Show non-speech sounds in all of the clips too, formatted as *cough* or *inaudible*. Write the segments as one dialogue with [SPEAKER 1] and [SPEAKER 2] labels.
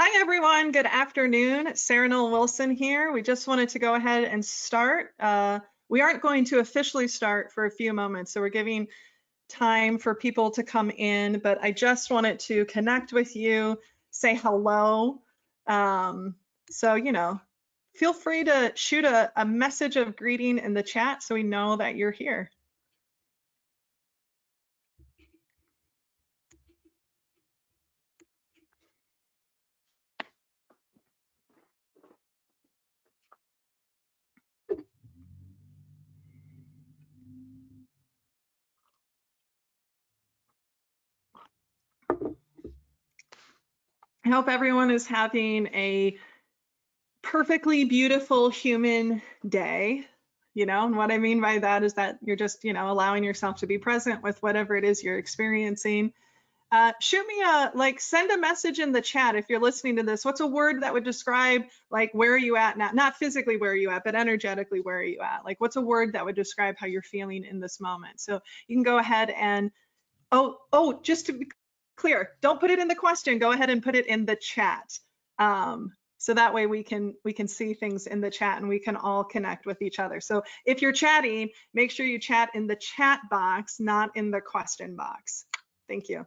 [SPEAKER 1] Hi, everyone. Good afternoon. Sarah Noll Wilson here. We just wanted to go ahead and start. Uh, we aren't going to officially start for a few moments, so we're giving time for people to come in, but I just wanted to connect with you, say hello. Um, so, you know, feel free to shoot a, a message of greeting in the chat so we know that you're here. I hope everyone is having a perfectly beautiful human day. You know, and what I mean by that is that you're just, you know, allowing yourself to be present with whatever it is you're experiencing. Uh, shoot me a like, send a message in the chat if you're listening to this. What's a word that would describe like where are you at now? Not physically where are you at, but energetically where are you at? Like, what's a word that would describe how you're feeling in this moment? So you can go ahead and oh oh, just to clear. Don't put it in the question. Go ahead and put it in the chat. Um, so that way we can we can see things in the chat and we can all connect with each other. So if you're chatting, make sure you chat in the chat box, not in the question box. Thank you.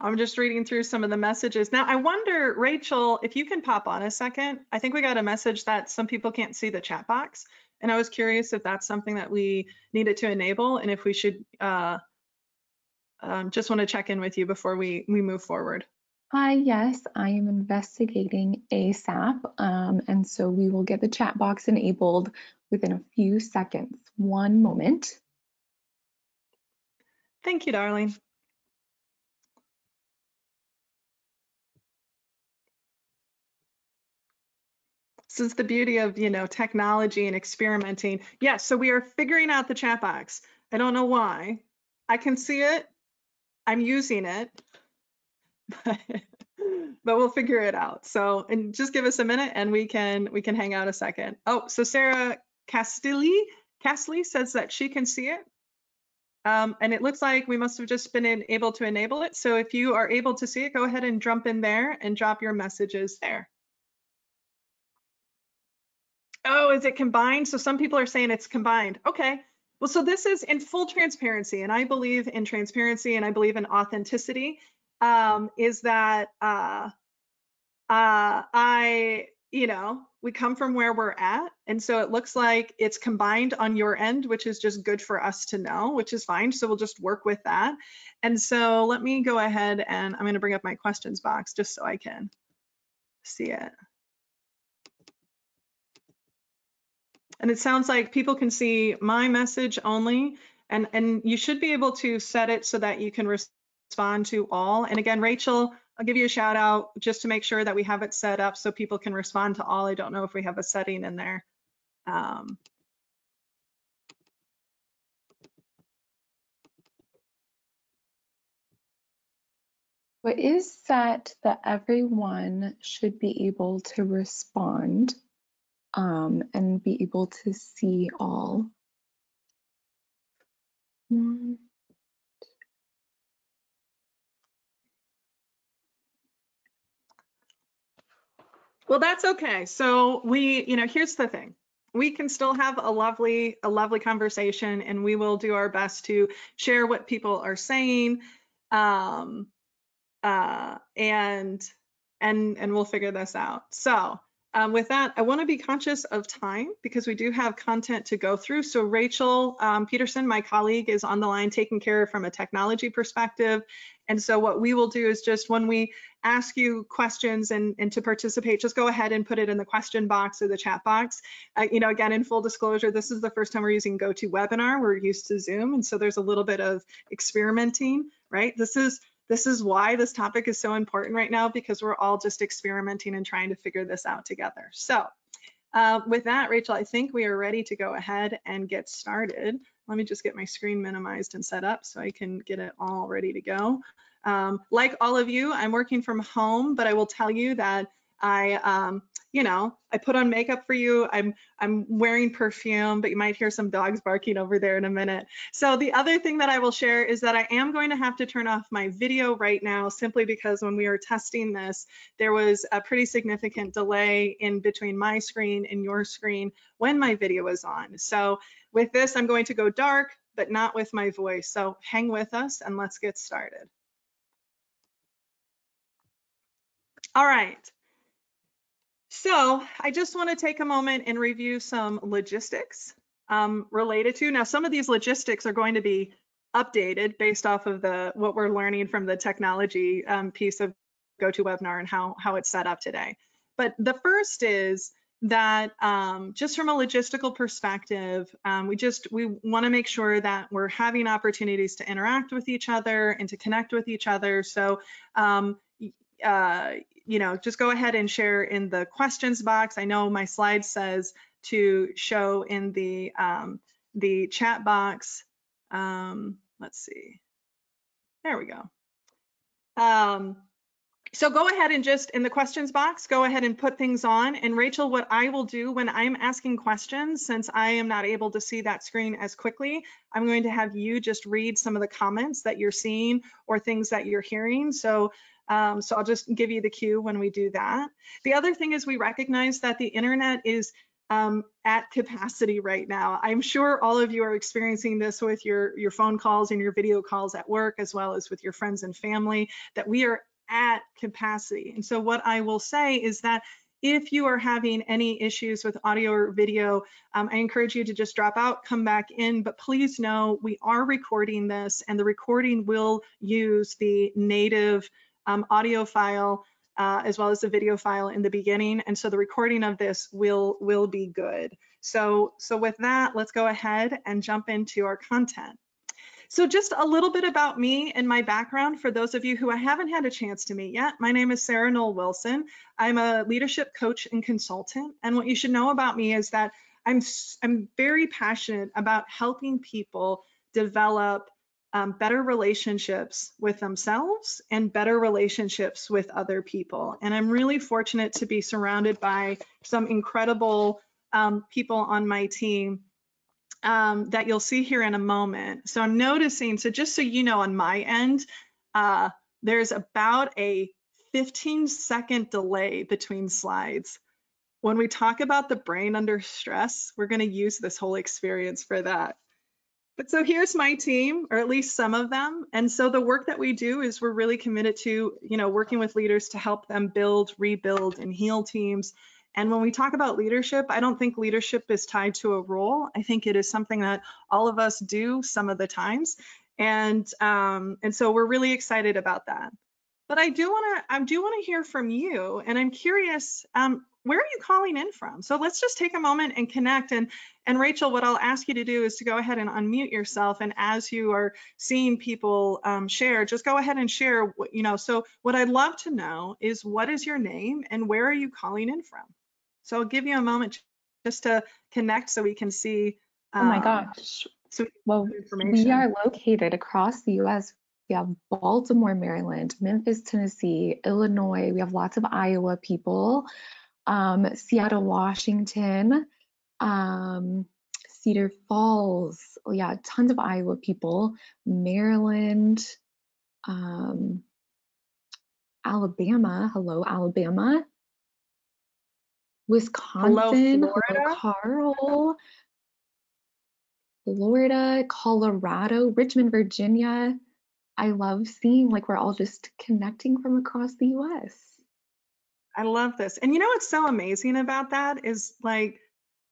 [SPEAKER 1] I'm just reading through some of the messages. Now, I wonder, Rachel, if you can pop on a second. I think we got a message that some people can't see the chat box. And I was curious if that's something that we needed to enable and if we should uh, um, just want to check in with you before we, we move forward.
[SPEAKER 2] Hi, yes, I am investigating ASAP. Um, and so we will get the chat box enabled within a few seconds. One moment.
[SPEAKER 1] Thank you, darling. This is the beauty of, you know, technology and experimenting. Yes, so we are figuring out the chat box. I don't know why. I can see it. I'm using it. *laughs* But, we'll figure it out. So, and just give us a minute and we can we can hang out a second. Oh, so Sarah Castilli Castley says that she can see it. Um, and it looks like we must have just been able to enable it. So if you are able to see it, go ahead and jump in there and drop your messages there. Oh, is it combined? So some people are saying it's combined. Okay. Well, so this is in full transparency, and I believe in transparency and I believe in authenticity. Um, is that uh, uh, I, you know, we come from where we're at. And so it looks like it's combined on your end, which is just good for us to know, which is fine. So we'll just work with that. And so let me go ahead and I'm going to bring up my questions box just so I can see it. And it sounds like people can see my message only, and, and you should be able to set it so that you can respond to all. And again, Rachel, I'll give you a shout out just to make sure that we have it set up so people can respond to all. I don't know if we have a setting in there. Um,
[SPEAKER 2] What is set that everyone should be able to respond um, and be able to see all.
[SPEAKER 1] Well, that's okay. So we, you know, here's the thing. We can still have a lovely, a lovely conversation and we will do our best to share what people are saying. Um, uh, and, and, and we'll figure this out. So um, with that, I want to be conscious of time because we do have content to go through. So Rachel um, Peterson, my colleague, is on the line taking care from a technology perspective. And so what we will do is just when we ask you questions and, and to participate, just go ahead and put it in the question box or the chat box. Uh, you know, again, in full disclosure, this is the first time we're using GoToWebinar. We're used to Zoom. And so there's a little bit of experimenting, right? This is this is why this topic is so important right now because we're all just experimenting and trying to figure this out together. So uh, with that, Rachel, I think we are ready to go ahead and get started. Let me just get my screen minimized and set up so I can get it all ready to go. Um, like all of you, I'm working from home, but I will tell you that I, um, you know, I put on makeup for you. I'm I'm wearing perfume, but you might hear some dogs barking over there in a minute. So the other thing that I will share is that I am going to have to turn off my video right now simply because when we were testing this, there was a pretty significant delay in between my screen and your screen when my video was on. So with this, I'm going to go dark, but not with my voice. So hang with us and let's get started. All right. So I just want to take a moment and review some logistics um, related to. Now, some of these logistics are going to be updated based off of the what we're learning from the technology um, piece of GoToWebinar and how, how it's set up today. But the first is that um, just from a logistical perspective, um, we just we want to make sure that we're having opportunities to interact with each other and to connect with each other. So um, uh, you know, just go ahead and share in the questions box. I know my slide says to show in the um, the chat box. Um, let's see. There we go. Um, so go ahead and just in the questions box, go ahead and put things on. And Rachel, what I will do when I'm asking questions, since I am not able to see that screen as quickly, I'm going to have you just read some of the comments that you're seeing or things that you're hearing. So um, so I'll just give you the cue when we do that. The other thing is we recognize that the internet is um, at capacity right now. I'm sure all of you are experiencing this with your, your phone calls and your video calls at work, as well as with your friends and family, that we are at capacity. And so what I will say is that if you are having any issues with audio or video, um, I encourage you to just drop out, come back in, but please know we are recording this and the recording will use the native um, audio file uh, as well as the video file in the beginning. And so the recording of this will, will be good. So, so with that, let's go ahead and jump into our content. So just a little bit about me and my background for those of you who I haven't had a chance to meet yet. My name is Sarah Noll Wilson. I'm a leadership coach and consultant. And what you should know about me is that I'm, I'm very passionate about helping people develop um, better relationships with themselves and better relationships with other people. And I'm really fortunate to be surrounded by some incredible um, people on my team um, that you'll see here in a moment. So I'm noticing, so just so you know on my end, uh, there's about a 15 second delay between slides. When we talk about the brain under stress, we're gonna use this whole experience for that. But so here's my team, or at least some of them. And so the work that we do is we're really committed to, you know, working with leaders to help them build, rebuild, and heal teams. And when we talk about leadership, I don't think leadership is tied to a role. I think it is something that all of us do some of the times. And um, and so we're really excited about that. But I do want to I do want to hear from you, and I'm curious. Um, where are you calling in from? So let's just take a moment and connect. And, and Rachel, what I'll ask you to do is to go ahead and unmute yourself. And as you are seeing people um, share, just go ahead and share, what, you know, so what I'd love to know is what is your name and where are you calling in from? So I'll give you a moment just to connect so we can see.
[SPEAKER 2] Um, oh my um, gosh. So well, we are located across the US. We have Baltimore, Maryland, Memphis, Tennessee, Illinois. We have lots of Iowa people. Um, Seattle, Washington, um, Cedar Falls, oh, yeah, tons of Iowa people, Maryland, um, Alabama, hello, Alabama, Wisconsin, hello, Florida. Hello, Carl, Florida, Colorado, Richmond, Virginia. I love seeing like we're all just connecting from across the US.
[SPEAKER 1] I love this. And you know what's so amazing about that is like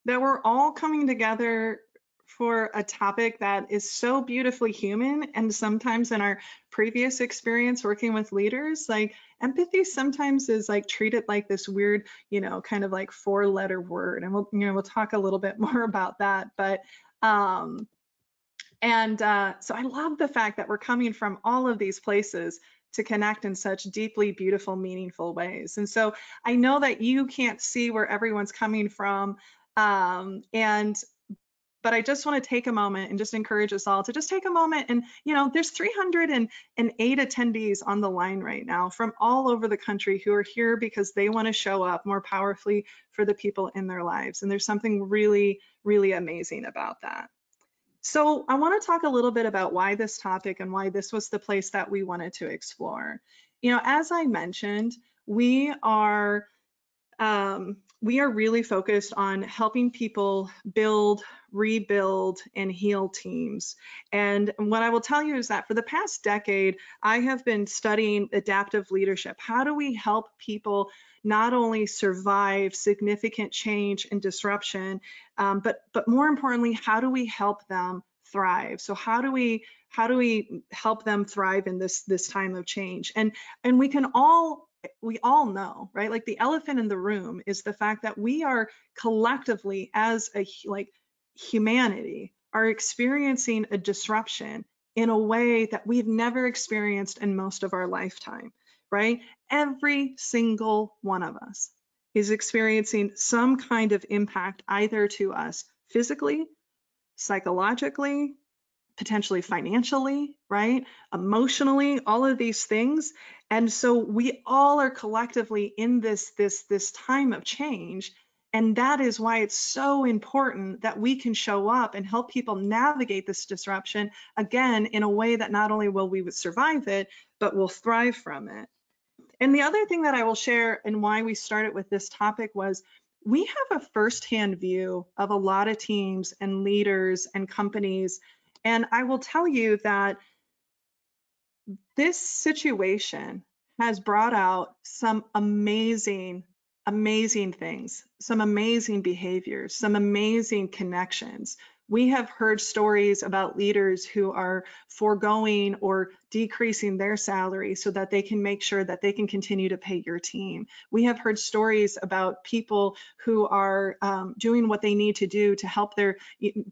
[SPEAKER 1] that we're all coming together for a topic that is so beautifully human and sometimes in our previous experience working with leaders like empathy sometimes is like treated like this weird you know kind of like four letter word and we'll you know we'll talk a little bit *laughs* more about that but um and uh so i love the fact that we're coming from all of these places to connect in such deeply beautiful meaningful ways and so i know that you can't see where everyone's coming from um, and but I just want to take a moment and just encourage us all to just take a moment and, you know, there's 308 attendees on the line right now from all over the country who are here because they want to show up more powerfully for the people in their lives. And there's something really, really amazing about that. So I want to talk a little bit about why this topic and why this was the place that we wanted to explore. You know, as I mentioned, we are um, we are really focused on helping people build, rebuild, and heal teams. And what I will tell you is that for the past decade, I have been studying adaptive leadership. How do we help people not only survive significant change and disruption, um, but but more importantly, how do we help them thrive? So how do we how do we help them thrive in this this time of change? And and we can all we all know, right? Like the elephant in the room is the fact that we are collectively as a like humanity are experiencing a disruption in a way that we've never experienced in most of our lifetime, right? Every single one of us is experiencing some kind of impact either to us physically, psychologically, potentially financially, right? Emotionally, all of these things. And so we all are collectively in this this this time of change and that is why it's so important that we can show up and help people navigate this disruption again in a way that not only will we survive it, but will thrive from it. And the other thing that I will share and why we started with this topic was we have a firsthand view of a lot of teams and leaders and companies. And I will tell you that this situation has brought out some amazing, amazing things, some amazing behaviors, some amazing connections, we have heard stories about leaders who are foregoing or decreasing their salary so that they can make sure that they can continue to pay your team. We have heard stories about people who are um, doing what they need to do to help their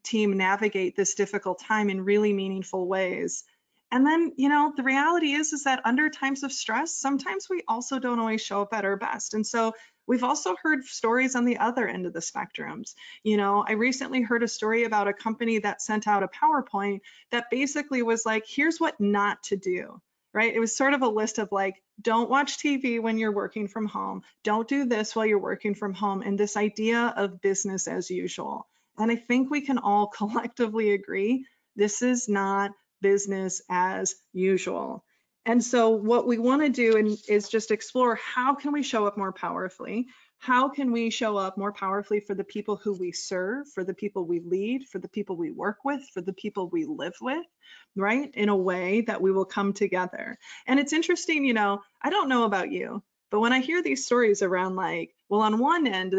[SPEAKER 1] team navigate this difficult time in really meaningful ways. And then, you know, the reality is, is that under times of stress, sometimes we also don't always show up at our best. And so We've also heard stories on the other end of the spectrums. You know, I recently heard a story about a company that sent out a PowerPoint that basically was like, here's what not to do, right? It was sort of a list of like, don't watch TV when you're working from home. Don't do this while you're working from home. And this idea of business as usual. And I think we can all *laughs* collectively agree this is not business as usual. And so what we want to do and, is just explore how can we show up more powerfully? How can we show up more powerfully for the people who we serve, for the people we lead, for the people we work with, for the people we live with, right? In a way that we will come together. And it's interesting, you know, I don't know about you, but when I hear these stories around like, well, on one end,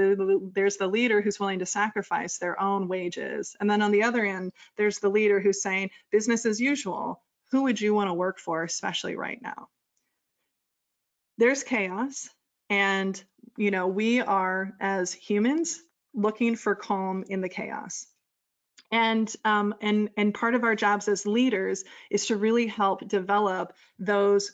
[SPEAKER 1] there's the leader who's willing to sacrifice their own wages. And then on the other end, there's the leader who's saying business as usual who would you want to work for, especially right now? There's chaos, and you know we are as humans looking for calm in the chaos. And um, and and part of our jobs as leaders is to really help develop those,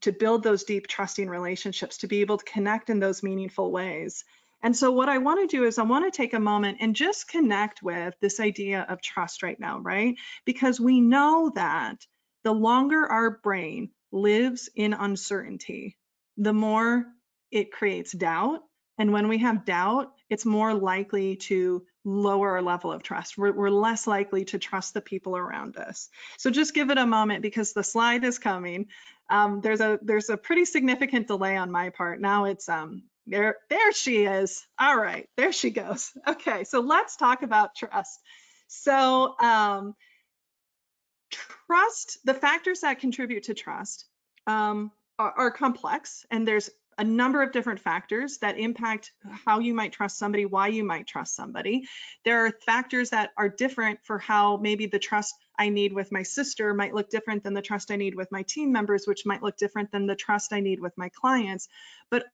[SPEAKER 1] to build those deep trusting relationships, to be able to connect in those meaningful ways. And so what I want to do is I want to take a moment and just connect with this idea of trust right now, right? Because we know that the longer our brain lives in uncertainty, the more it creates doubt. And when we have doubt, it's more likely to lower level of trust. We're, we're, less likely to trust the people around us. So just give it a moment because the slide is coming. Um, there's a there's a pretty significant delay on my part. Now it's um there there she is. All right, there she goes. Okay, so let's talk about trust. So um, trust, the factors that contribute to trust um, are, are, complex, and there's a number of different factors that impact how you might trust somebody, why you might trust somebody. There are factors that are different for how maybe the trust I need with my sister might look different than the trust I need with my team members, which might look different than the trust I need with my clients. But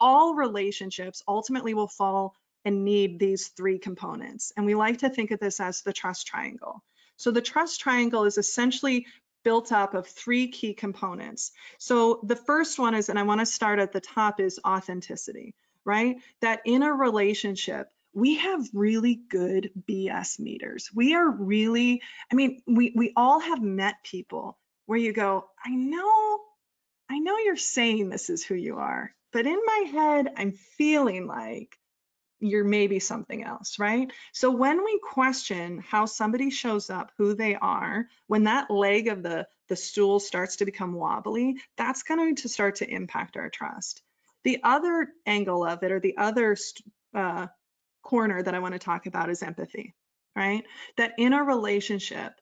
[SPEAKER 1] all relationships ultimately will fall and need these three components. And we like to think of this as the trust triangle. So the trust triangle is essentially built up of three key components. So the first one is, and I want to start at the top, is authenticity, right? That in a relationship, we have really good BS meters. We are really, I mean, we, we all have met people where you go, I know, I know you're saying this is who you are, but in my head, I'm feeling like you're maybe something else, right? So when we question how somebody shows up, who they are, when that leg of the, the stool starts to become wobbly, that's going to start to impact our trust. The other angle of it, or the other uh, corner that I want to talk about is empathy, right? That in a relationship,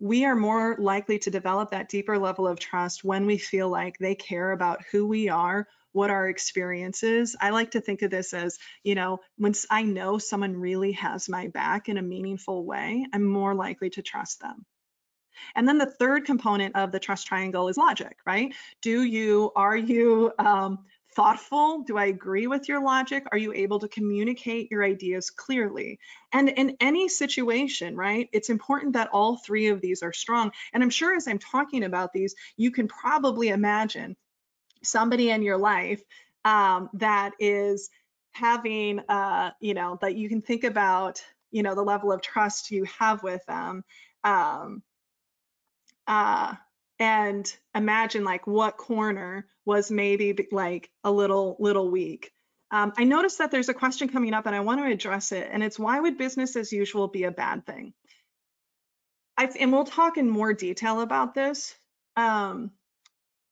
[SPEAKER 1] we are more likely to develop that deeper level of trust when we feel like they care about who we are, what our experience is. I like to think of this as, you know, once I know someone really has my back in a meaningful way, I'm more likely to trust them. And then the third component of the trust triangle is logic, right? Do you, are you um, thoughtful? Do I agree with your logic? Are you able to communicate your ideas clearly? And in any situation, right, it's important that all three of these are strong. And I'm sure as I'm talking about these, you can probably imagine somebody in your life um, that is having, uh, you know, that you can think about, you know, the level of trust you have with them. Um, uh, and imagine like what corner was maybe like a little little weak. Um, I noticed that there's a question coming up and I want to address it and it's why would business as usual be a bad thing? I've, and we'll talk in more detail about this. Um,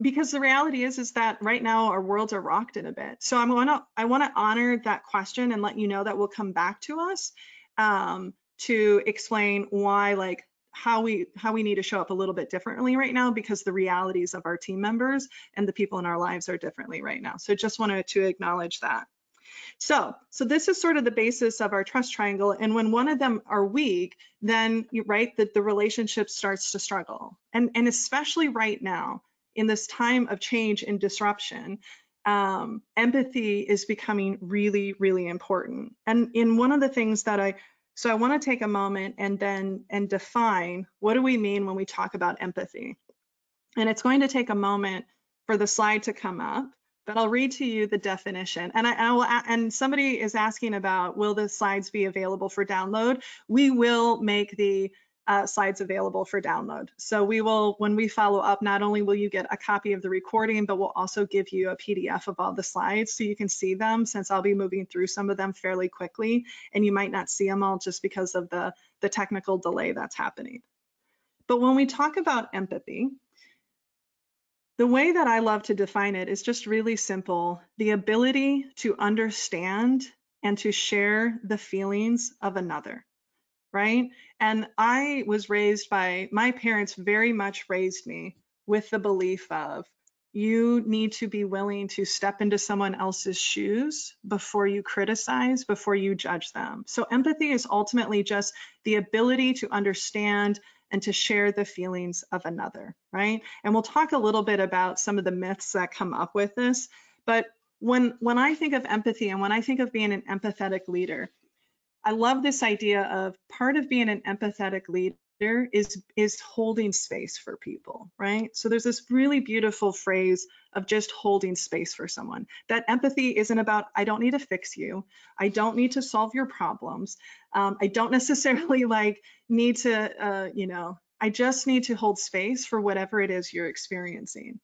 [SPEAKER 1] because the reality is is that right now our worlds are rocked in a bit so i'm going to i want to honor that question and let you know that we'll come back to us um, to explain why like how we how we need to show up a little bit differently right now because the realities of our team members and the people in our lives are differently right now so just wanted to acknowledge that so, so this is sort of the basis of our trust triangle. And when one of them are weak, then you right that the relationship starts to struggle. And, and especially right now, in this time of change and disruption, um, empathy is becoming really, really important. And in one of the things that I, so I want to take a moment and then and define what do we mean when we talk about empathy. And it's going to take a moment for the slide to come up, but I'll read to you the definition. And I, I will, and somebody is asking about will the slides be available for download? We will make the uh, slides available for download. So we will, when we follow up, not only will you get a copy of the recording, but we'll also give you a PDF of all the slides so you can see them since I'll be moving through some of them fairly quickly and you might not see them all just because of the, the technical delay that's happening. But when we talk about empathy, the way that I love to define it is just really simple. The ability to understand and to share the feelings of another right? And I was raised by my parents, very much raised me with the belief of you need to be willing to step into someone else's shoes before you criticize, before you judge them. So, empathy is ultimately just the ability to understand and to share the feelings of another, right? And we'll talk a little bit about some of the myths that come up with this. But when when I think of empathy and when I think of being an empathetic leader, I love this idea of part of being an empathetic leader is is holding space for people, right? So there's this really beautiful phrase of just holding space for someone. That empathy isn't about I don't need to fix you, I don't need to solve your problems, um, I don't *laughs* necessarily like need to, uh, you know, I just need to hold space for whatever it is you're experiencing.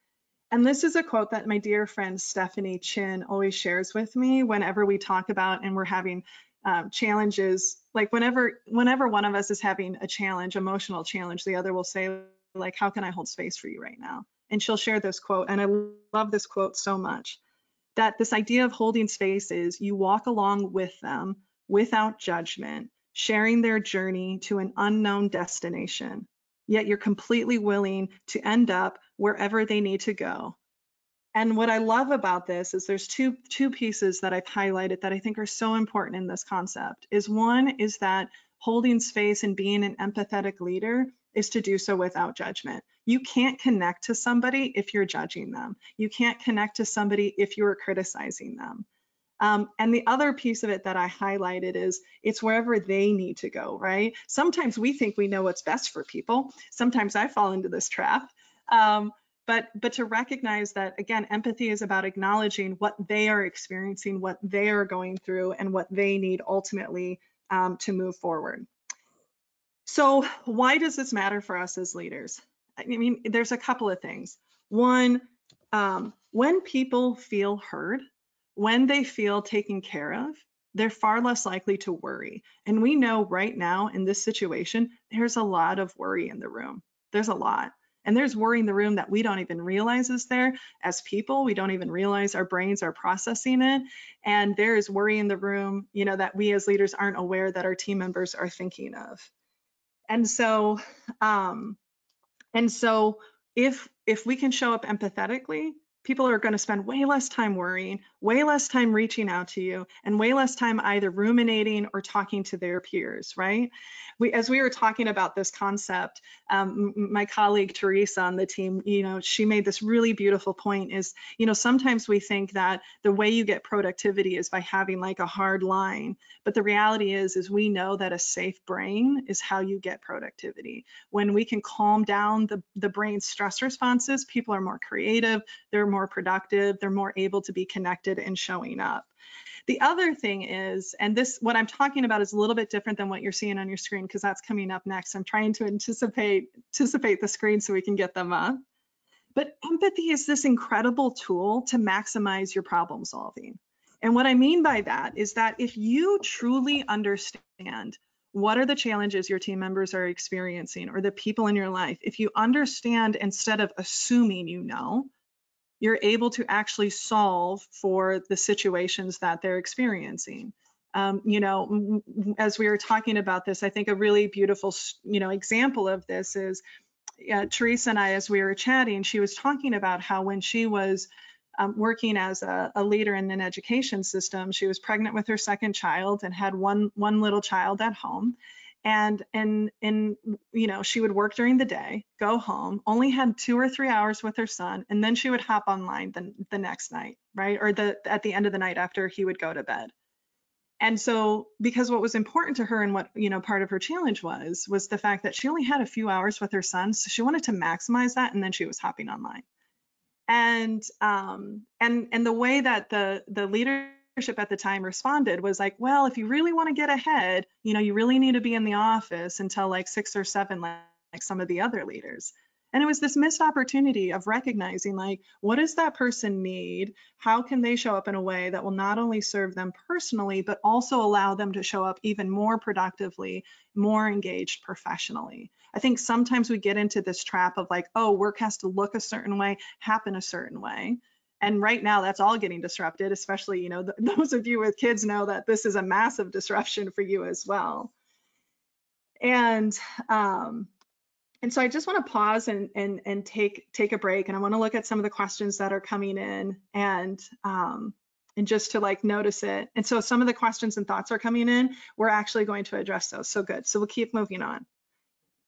[SPEAKER 1] And this is a quote that my dear friend Stephanie Chin always shares with me whenever we talk about and we're having um, challenges like whenever whenever one of us is having a challenge emotional challenge the other will say like how can i hold space for you right now? And she'll share this quote and i love this quote so much that this idea of holding space is you walk along with them without judgment sharing their journey to an unknown destination yet you're completely willing to end up wherever they need to go And what I love about this is there's two two pieces that I've highlighted that I think are so important in this concept. Is one is that holding space and being an empathetic leader is to do so without judgment. You can't connect to somebody if you're judging them. You can't connect to somebody if you're criticizing them. Um, and the other piece of it that I highlighted is it's wherever they need to go, right? Sometimes we think we know what's best for people. Sometimes I fall into this trap. Um, but but to recognize that again empathy is about acknowledging what they are experiencing what they are going through and what they need ultimately um, to move forward so why does this matter for us as leaders i mean there's a couple of things one um, when people feel heard when they feel taken care of, they're far less likely to worry. And we know right now in this situation, there's a lot of worry in the room. There's a lot. And there's worry in the room that we don't even realize is there. As people, we don't even realize our brains are processing it. And there is worry in the room, you know, that we as leaders aren't aware that our team members are thinking of. And so, um, and so if if we can show up empathetically, people are going to spend way less time worrying, way less time reaching out to you, and way less time either ruminating or talking to their peers, right? We, as we were talking about this concept, um, my colleague Teresa on the team, you know, she made this really beautiful point is, you know, sometimes we think that the way you get productivity is by having like a hard line, but the reality is, is we know that a safe brain is how you get productivity. When we can calm down the, the brain's stress responses, people are more creative, they're more productive, they're more able to be connected and showing up. The other thing is, and this, what I'm talking about is a little bit different than what you're seeing on your screen because that's coming up next. I'm trying to anticipate, anticipate the screen so we can get them up. But empathy is this incredible tool to maximize your problem solving. And what I mean by that is that if you truly understand what are the challenges your team members are experiencing or the people in your life, if you understand instead of assuming you know, you're able to actually solve for the situations that they're experiencing. Um, you know, as we were talking about this, I think a really beautiful, you know, example of this is uh, Teresa and I, as we were chatting, she was talking about how when she was um, working as a, a, leader in an education system, she was pregnant with her second child and had one one little child at home, and and and you know she would work during the day go home only had two or three hours with her son and then she would hop online the, the next night right or the at the end of the night after he would go to bed. And so because what was important to her and what you know part of her challenge was was the fact that she only had a few hours with her son so she wanted to maximize that and then she was hopping online. And um and and the way that the the leader leadership at the time responded was like, well, if you really want to get ahead, you know, you really need to be in the office until like six or seven, like, like some of the other leaders. And it was this missed opportunity of recognizing like, what does that person need? How can they show up in a way that will not only serve them personally, but also allow them to show up even more productively, more engaged professionally? I think sometimes we get into this trap of like, oh, work has to look a certain way, happen a certain way and right now that's all getting disrupted especially you know *laughs* those of you with kids know that this is a massive disruption for you as well and um and so I just want to pause and and and take take a break and I want to look at some of the questions that are coming in and um and just to like notice it. And so some of the questions and thoughts are coming in. We're actually going to address those. So good. So we'll keep moving on.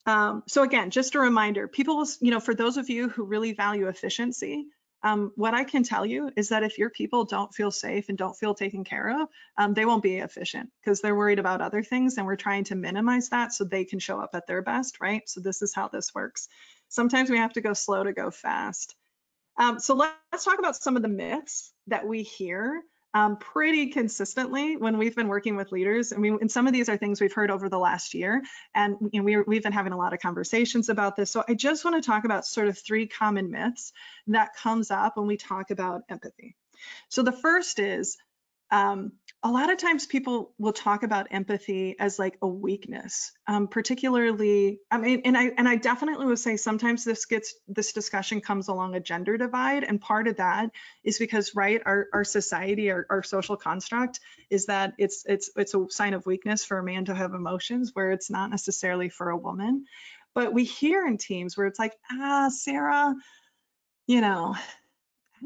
[SPEAKER 1] Um, so again, just a reminder, people you know, for those of you who really value efficiency, um, what I can tell you is that if your people don't feel safe and don't feel taken care of, um, they won't be efficient because they're worried about other things and we're trying to minimize that so they can show up at their best, right? So this is how this works. Sometimes we have to go slow to go fast. Um, so let's talk about some of the myths that we hear um, pretty consistently when we've been working with leaders. I mean, and some of these are things we've heard over the last year, and you know, we, we've been having a lot of conversations about this. So I just want to talk about sort of three common myths that comes up when we talk about empathy. So the first is um, a lot of times people will talk about empathy as like a weakness, um, particularly, I mean, and I and I definitely would say sometimes this gets this discussion comes along a gender divide, and part of that is because right, our our society, our, our social construct is that it's it's it's a sign of weakness for a man to have emotions, where it's not necessarily for a woman. But we hear in teams where it's like, ah, Sarah, you know,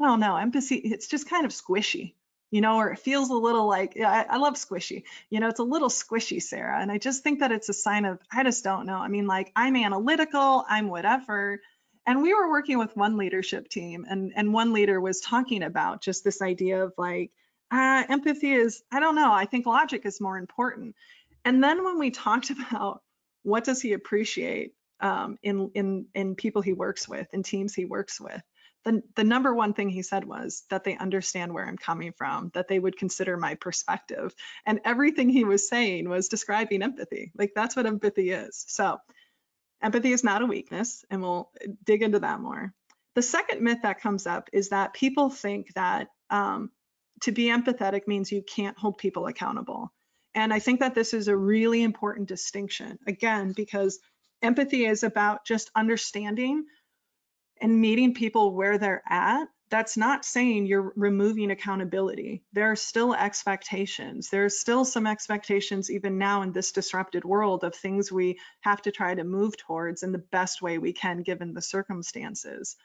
[SPEAKER 1] I don't know, empathy, it's just kind of squishy, you know, or it feels a little like, I, I love squishy, you know, it's a little squishy, Sarah. And I just think that it's a sign of, I just don't know. I mean, like, I'm analytical, I'm whatever. And we were working with one leadership team, and, and one leader was talking about just this idea of like, uh, empathy is, I don't know, I think logic is more important. And then when we *laughs* talked about what does he appreciate um, in, in, in people he works with, in teams he works with, the, the number one thing he said was that they understand where I'm coming from, that they would consider my perspective. And everything he was saying was describing empathy. Like that's what empathy is. So empathy is not a weakness, and we'll dig into that more. The second myth that comes up is that people think that um, to be empathetic means you can't hold people accountable. And I think that this is a really important distinction, again, because empathy is about just understanding and meeting people where they're at, that's not saying you're removing accountability. There are still expectations. There are still some expectations, even now in this disrupted world, of things we have to try to move towards in the best way we can given the circumstances.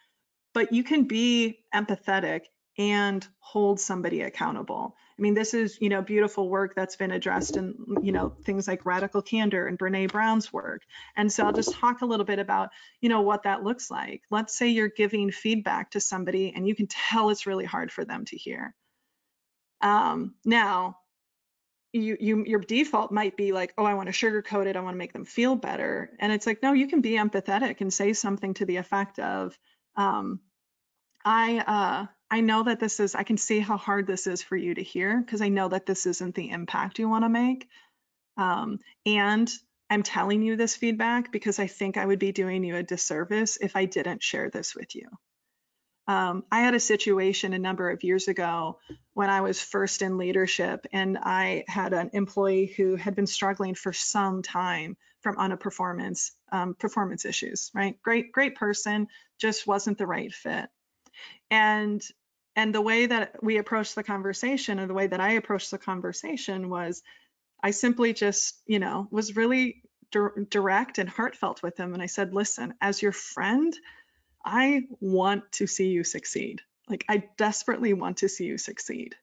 [SPEAKER 1] But you can be empathetic and hold somebody accountable. I mean, this is, you know, beautiful work that's been addressed in, you know, things like radical candor and Brene Brown's work. And so I'll just talk a little bit about, you know, what that looks like. Let's say you're giving feedback to somebody and you can tell it's really hard for them to hear. Um, now, you, you your default might be like, oh, I want to sugarcoat it. I want to make them feel better. And it's like, no, you can be empathetic and say something to the effect of, um, I uh, I know that this is, I can see how hard this is for you to hear because I know that this isn't the impact you want to make. Um, and I'm telling you this feedback because I think I would be doing you a disservice if I didn't share this with you. Um, I had a situation a number of years ago when I was first in leadership, and I had an employee who had been struggling for some time from on a performance um, performance issues. Right, great, great person, just wasn't the right fit. And and the way that we approached the conversation and the way that I approached the conversation was I simply just, you know, was really di- direct and heartfelt with him. And I said, listen, as your friend, I want to see you succeed. Like, I desperately want to see you succeed.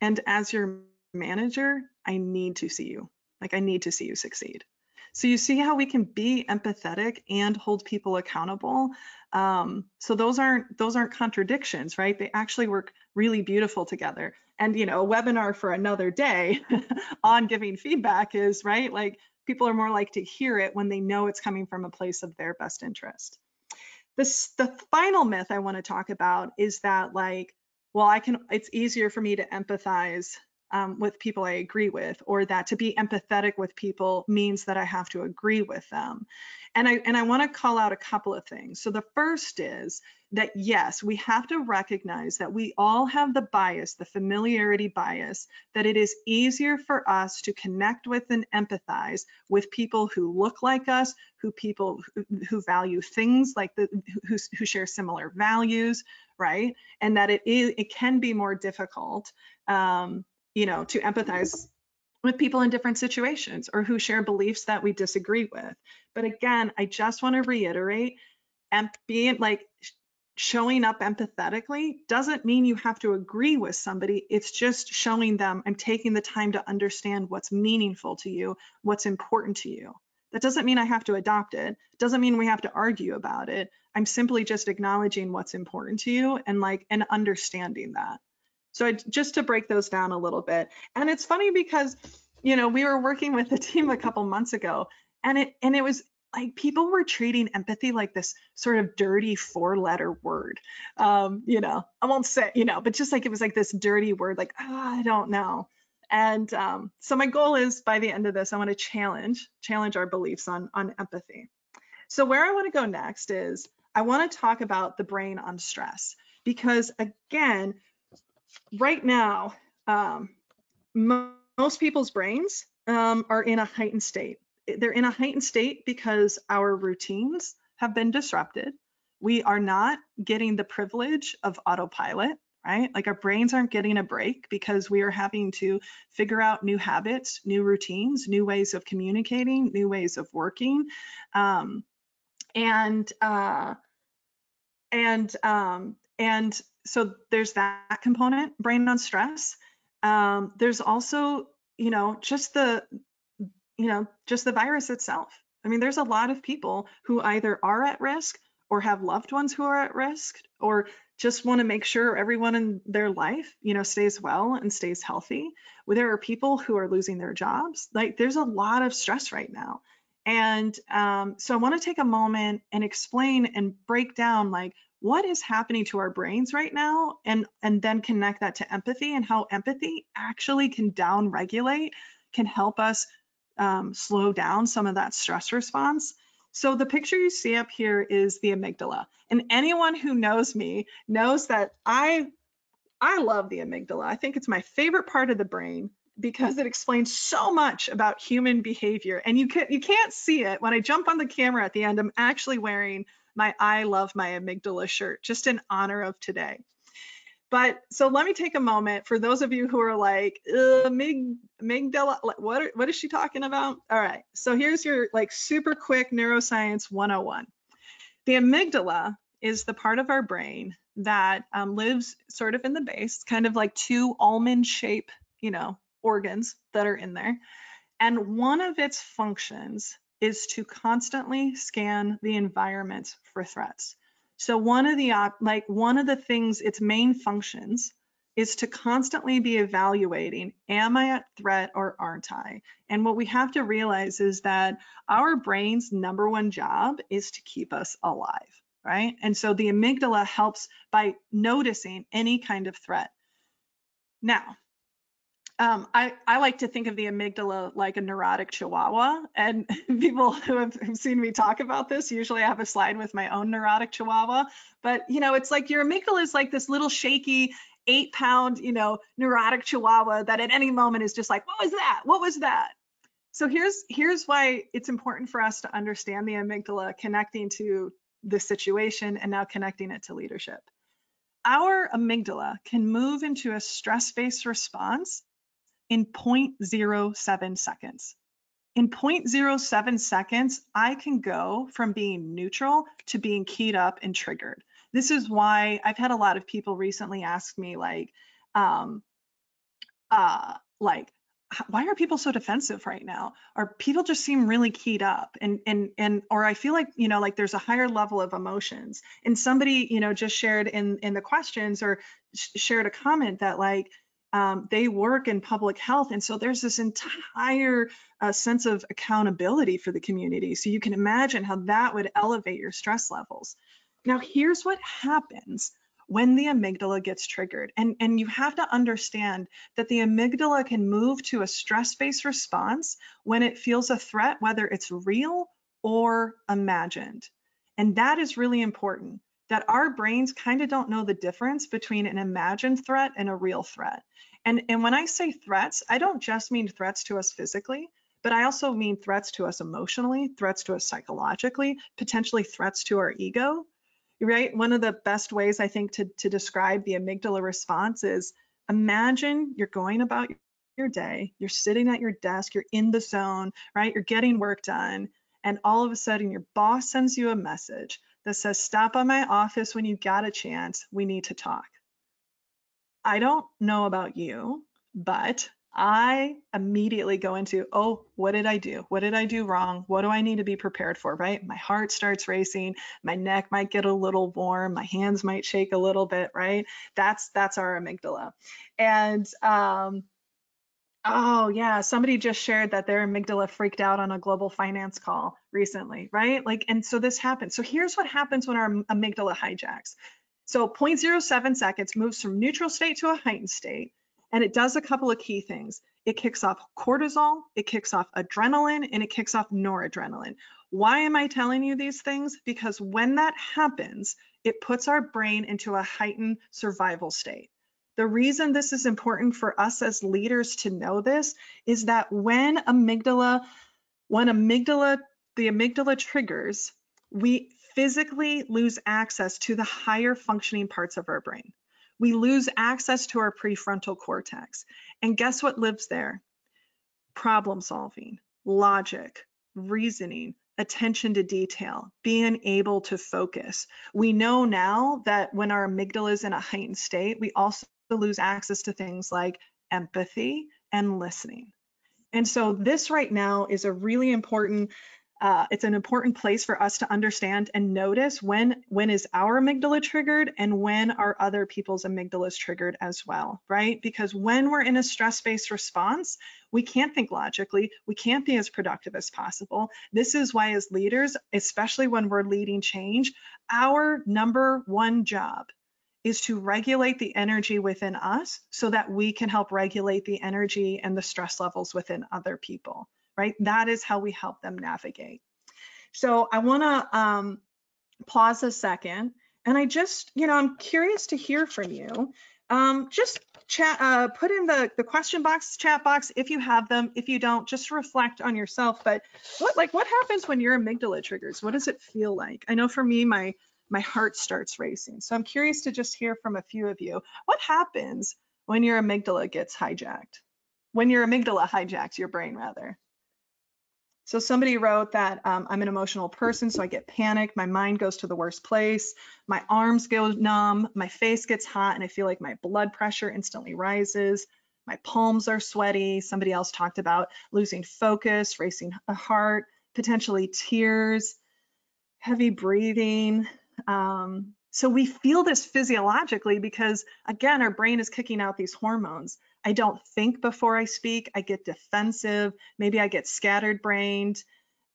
[SPEAKER 1] And as your manager, I need to see you. Like, I need to see you succeed. So you see how we can be empathetic and hold people accountable. Um, so those aren't those aren't contradictions, right? They actually work really beautiful together. And you know, a webinar for another day *laughs* on giving feedback is right. Like people are more likely to hear it when they know it's coming from a place of their best interest. This the final myth I want to talk about is that like, well, I can. It's easier for me to empathize um, with people I agree with, or that to be empathetic with people means that I have to agree with them. And I and I want to call out a couple of things. So the first is that yes, we have to recognize that we all have the bias, the familiarity bias, that it is easier for us to connect with and empathize with people who look like us, who people who, who value things like the who, who share similar values, right? And that it is it can be more difficult um, you know, to empathize with people in different situations or who share beliefs that we disagree with. But again, I just want to reiterate and being like showing up empathetically doesn't mean you have to agree with somebody. It's just showing them I'm taking the time to understand what's meaningful to you, what's important to you. That doesn't mean I have to adopt it. Doesn't mean we have to argue about it. I'm simply just acknowledging what's important to you and like and understanding that. So just to break those down a little bit. And it's funny because, you know, we were working with a *laughs* team a couple months ago and it and it was like people were treating empathy like this sort of dirty four letter word. Um, you know, I won't say, you know, but just like it was like this dirty word, like, oh, I don't know. And um, so my goal is by the end of this, I want to challenge, challenge our beliefs on, on empathy. So where I want to go next is I want to talk about the brain on stress because again, right now, um, mo most people's brains um, are in a heightened state. They're in a heightened state because our routines have been disrupted. We are not getting the privilege of autopilot, right? Like our brains aren't getting a break because we are having to figure out new habits, new routines, new ways of communicating, new ways of working. Um, and uh, and um, and so there's that component, brain on stress. Um, there's also, you know, just the, you know, just the virus itself. I mean, there's a lot of people who either are at risk or have loved ones who are at risk or just want to make sure everyone in their life, you know, stays well and stays healthy. Where there are people who are losing their jobs. Like there's a lot of stress right now. And um, so I want to take a moment and explain and break down like what is happening to our brains right now and and then connect that to empathy and how empathy actually can down regulate can help us um, slow down some of that stress response. So the picture you see up here is the amygdala. And anyone who knows me knows that i i love the amygdala. I think it's my favorite part of the brain because it explains so much about human behavior. And you can you can't see it. When i jump on the camera at the end i'm actually wearing my I love my amygdala shirt, just in honor of today. But so let me take a moment for those of you who are like, amygdala, what, are, what is she talking about? All right, so here's your like super quick neuroscience 101. The amygdala is the part of our brain that um, lives sort of in the base, kind of like two almond shape, you know, organs that are in there. And one of its functions is to constantly scan the environment for threats. So one of the like one of the things its main functions is to constantly be evaluating am I at threat or aren't I? And what we have to realize is that our brain's number one job is to keep us alive, right? And so the amygdala helps by noticing any kind of threat. Now, um, I, I like to think of the amygdala like a neurotic chihuahua. And *laughs* people who have seen me talk about this, usually I have a slide with my own neurotic chihuahua. But, you know, it's like your amygdala is like this little shaky eight pound, you know, neurotic chihuahua that at any moment is just like, what was that? What was that? So here's here's why it's important for us to understand the amygdala connecting to the situation and now connecting it to leadership. Our amygdala can move into a stress-based response in 0.07 seconds. In 0.07 seconds, I can go from being neutral to being keyed up and triggered. This is why I've had a lot of people recently ask me like, um, uh, like, why are people so defensive right now? Or people just seem really keyed up and and and or I feel like, you know, like there's a higher level of emotions. And somebody, you know, just shared in in the questions or sh shared a comment that like, um, they work in public health. And so there's this entire uh, sense of accountability for the community. So you can imagine how that would elevate your stress levels. Now, here's what happens when the amygdala gets triggered. And, and you have to understand that the amygdala can move to a stress-based response when it feels a threat, whether it's real or imagined. And that is really important that our brains kind of don't know the difference between an imagined threat and a real threat. And, and when I say threats, I don't just mean threats to us physically, but I also mean threats to us emotionally, threats to us psychologically, potentially threats to our ego, right? One of the best ways I think to, to describe the amygdala response is imagine you're going about your day, you're sitting at your desk, you're in the zone, right? You're getting work done. And all of a sudden your boss sends you a message that says, stop by my office when you got a chance. We need to talk. I don't know about you, but I immediately go into, oh, what did I do? What did I do wrong? What do I need to be prepared for? Right? My heart starts racing, my neck might get a little warm, my hands might shake a little bit, right? That's that's our amygdala. And um, Oh, yeah. Somebody just shared that their amygdala freaked out on a global finance call recently, right? Like, and so this happens. So here's what happens when our amygdala hijacks. So 0.07 seconds moves from neutral state to a heightened state, and it does a couple of key things. It kicks off cortisol, it kicks off adrenaline, and it kicks off noradrenaline. Why am I telling you these things? Because when that happens, it puts our brain into a heightened survival state. The reason this is important for us as leaders to know this is that when amygdala, when amygdala, the amygdala triggers, we physically lose access to the higher functioning parts of our brain. We lose access to our prefrontal cortex. And guess what lives there? Problem solving, logic, reasoning, attention to detail, being able to focus. We know now that when our amygdala is in a heightened state, we also lose access to things like empathy and listening. And so this right now is a really important uh, it's an important place for us to understand and notice when when is our amygdala triggered and when are other people's amygdalas triggered as well, right? Because when we're in a stress-based response, we can't think logically, we can't be as productive as possible. This is why as leaders, especially when we're leading change, our number one job is to regulate the energy within us so that we can help regulate the energy and the stress levels within other people right? That is how we help them navigate. So I want to um, pause a second, and I just, you know, I'm curious to hear from you. Um, just chat, uh, put in the the question box, chat box if you have them. If you don't, just reflect on yourself. But what, like, what happens when your amygdala triggers? What does it feel like? I know for me, my my heart starts racing. So I'm curious to just hear from a few of you. What happens when your amygdala gets hijacked? When your amygdala hijacks your brain, rather. So somebody wrote that um, I'm an emotional person, so I get panicked. My mind goes to the worst place. My arms go numb. My face gets hot, and I feel like my blood pressure instantly rises. My palms are sweaty. Somebody else talked about losing focus, racing a heart, potentially tears, heavy breathing. Um, so we feel this physiologically because, again, our brain is kicking out these hormones. I don't think before I speak. I get defensive. Maybe I get scattered brained.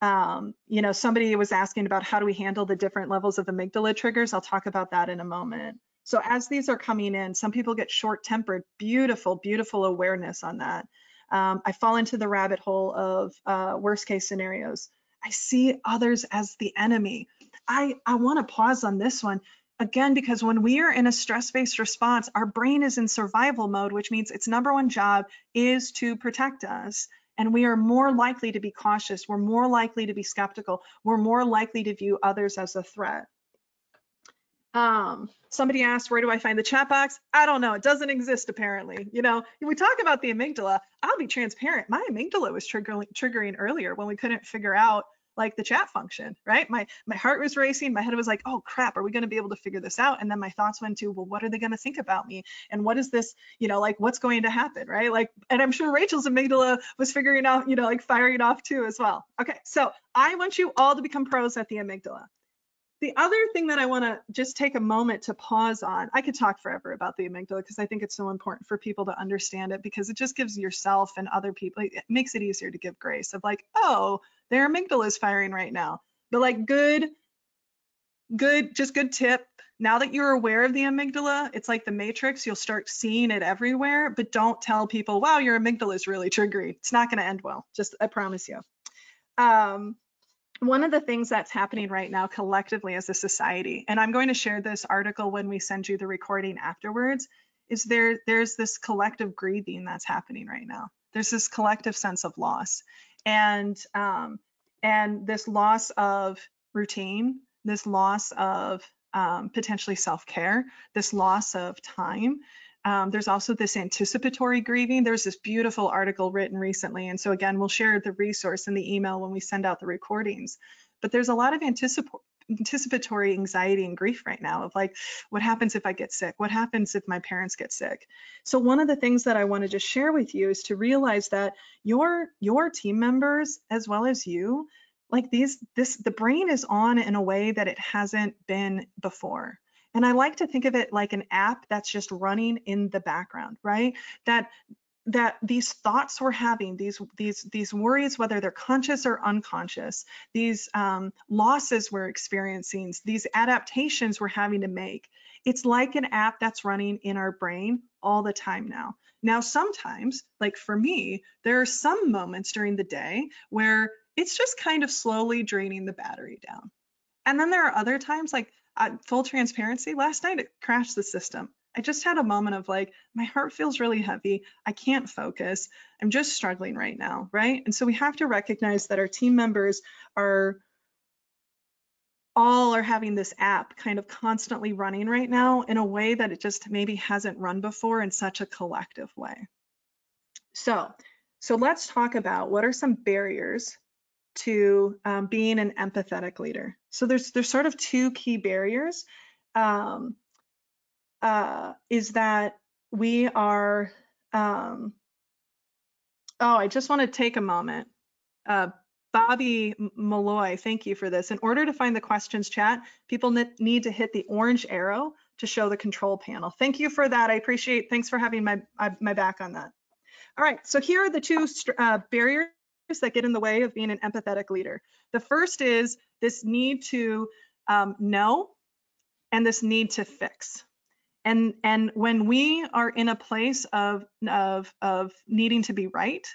[SPEAKER 1] Um, you know, somebody was asking about how do we handle the different levels of amygdala triggers. I'll talk about that in a moment. So as these are coming in, some people get short tempered. Beautiful, beautiful awareness on that. Um, I fall into the rabbit hole of uh, worst case scenarios. I see others as the enemy. I, I want to pause on this one Again, because when we are in a stress-based response, our brain is in survival mode, which means its number one job is to protect us. And we are more likely to be cautious. We're more likely to be skeptical. We're more likely to view others as a threat. Um, somebody asked, where do I find the chat box? I don't know. It doesn't exist apparently. You know, we talk about the amygdala. I'll be transparent. My amygdala was triggering, triggering earlier when we couldn't figure out like the chat function, right? My my heart was racing, my head was like, oh crap, are we going to be able to figure this out? And then my thoughts went to, well, what are they going to think about me? And what is this, you know, like what's going to happen, right? Like, and I'm sure Rachel's amygdala was figuring out, you know, like firing off too as well. Okay, so I want you all to become pros at the amygdala. The other thing that I want to just take a moment to pause on, I could talk forever about the amygdala because I think it's so important for people to understand it because it just gives yourself and other people, it makes it easier to give grace of like, oh, their amygdala is firing right now. But like good, good, just good tip. Now that you're aware of the amygdala, it's like the matrix, you'll start seeing it everywhere, but don't tell people, wow, your amygdala is really triggery. It's not going to end well. Just, I promise you. Um, one of the things that's happening right now collectively as a society, and I'm going to share this article when we send you the recording afterwards, is there there's this collective grieving that's happening right now. There's this collective sense of loss, and um, and this loss of routine, this loss of um, potentially self-care, this loss of time, um, there's also this anticipatory grieving. There's this beautiful article written recently. And so again, we'll share the resource in the email when we send out the recordings. But there's a lot of anticip anticipatory anxiety and grief right now of like, what happens if I get sick? What happens if my parents get sick? So one of the things that I want to just share with you is to realize that your your team members as well as you, like these, this the brain is on in a way that it hasn't been before. And I like to think of it like an app that's just running in the background, right? That that these thoughts we're having, these these these worries, whether they're conscious or unconscious, these um, losses we're experiencing, these adaptations we're having to make, it's like an app that's running in our brain all the time now. Now, sometimes, like for me, there are some moments during the day where it's just kind of slowly draining the battery down. And then there are other times, like uh, full transparency, last night it crashed the system. I just had a moment of like, my heart feels really heavy. I can't focus. I'm just struggling right now, right? And so we have to recognize that our team members are all are having this app kind of constantly running right now in a way that it just maybe hasn't run before in such a collective way. So, so let's talk about what are some barriers to um, being an empathetic leader. So there's there's sort of two key barriers. Um, uh, is that we are. Um, oh, I just want to take a moment. Uh, Bobby Malloy, thank you for this. In order to find the questions chat, people need to hit the orange arrow to show the control panel. Thank you for that. I appreciate. Thanks for having my my back on that. All right, so here are the two uh, barriers that get in the way of being an empathetic leader. The first is this need to um, know and this need to fix. And, and when we are in a place of, of, of needing to be right,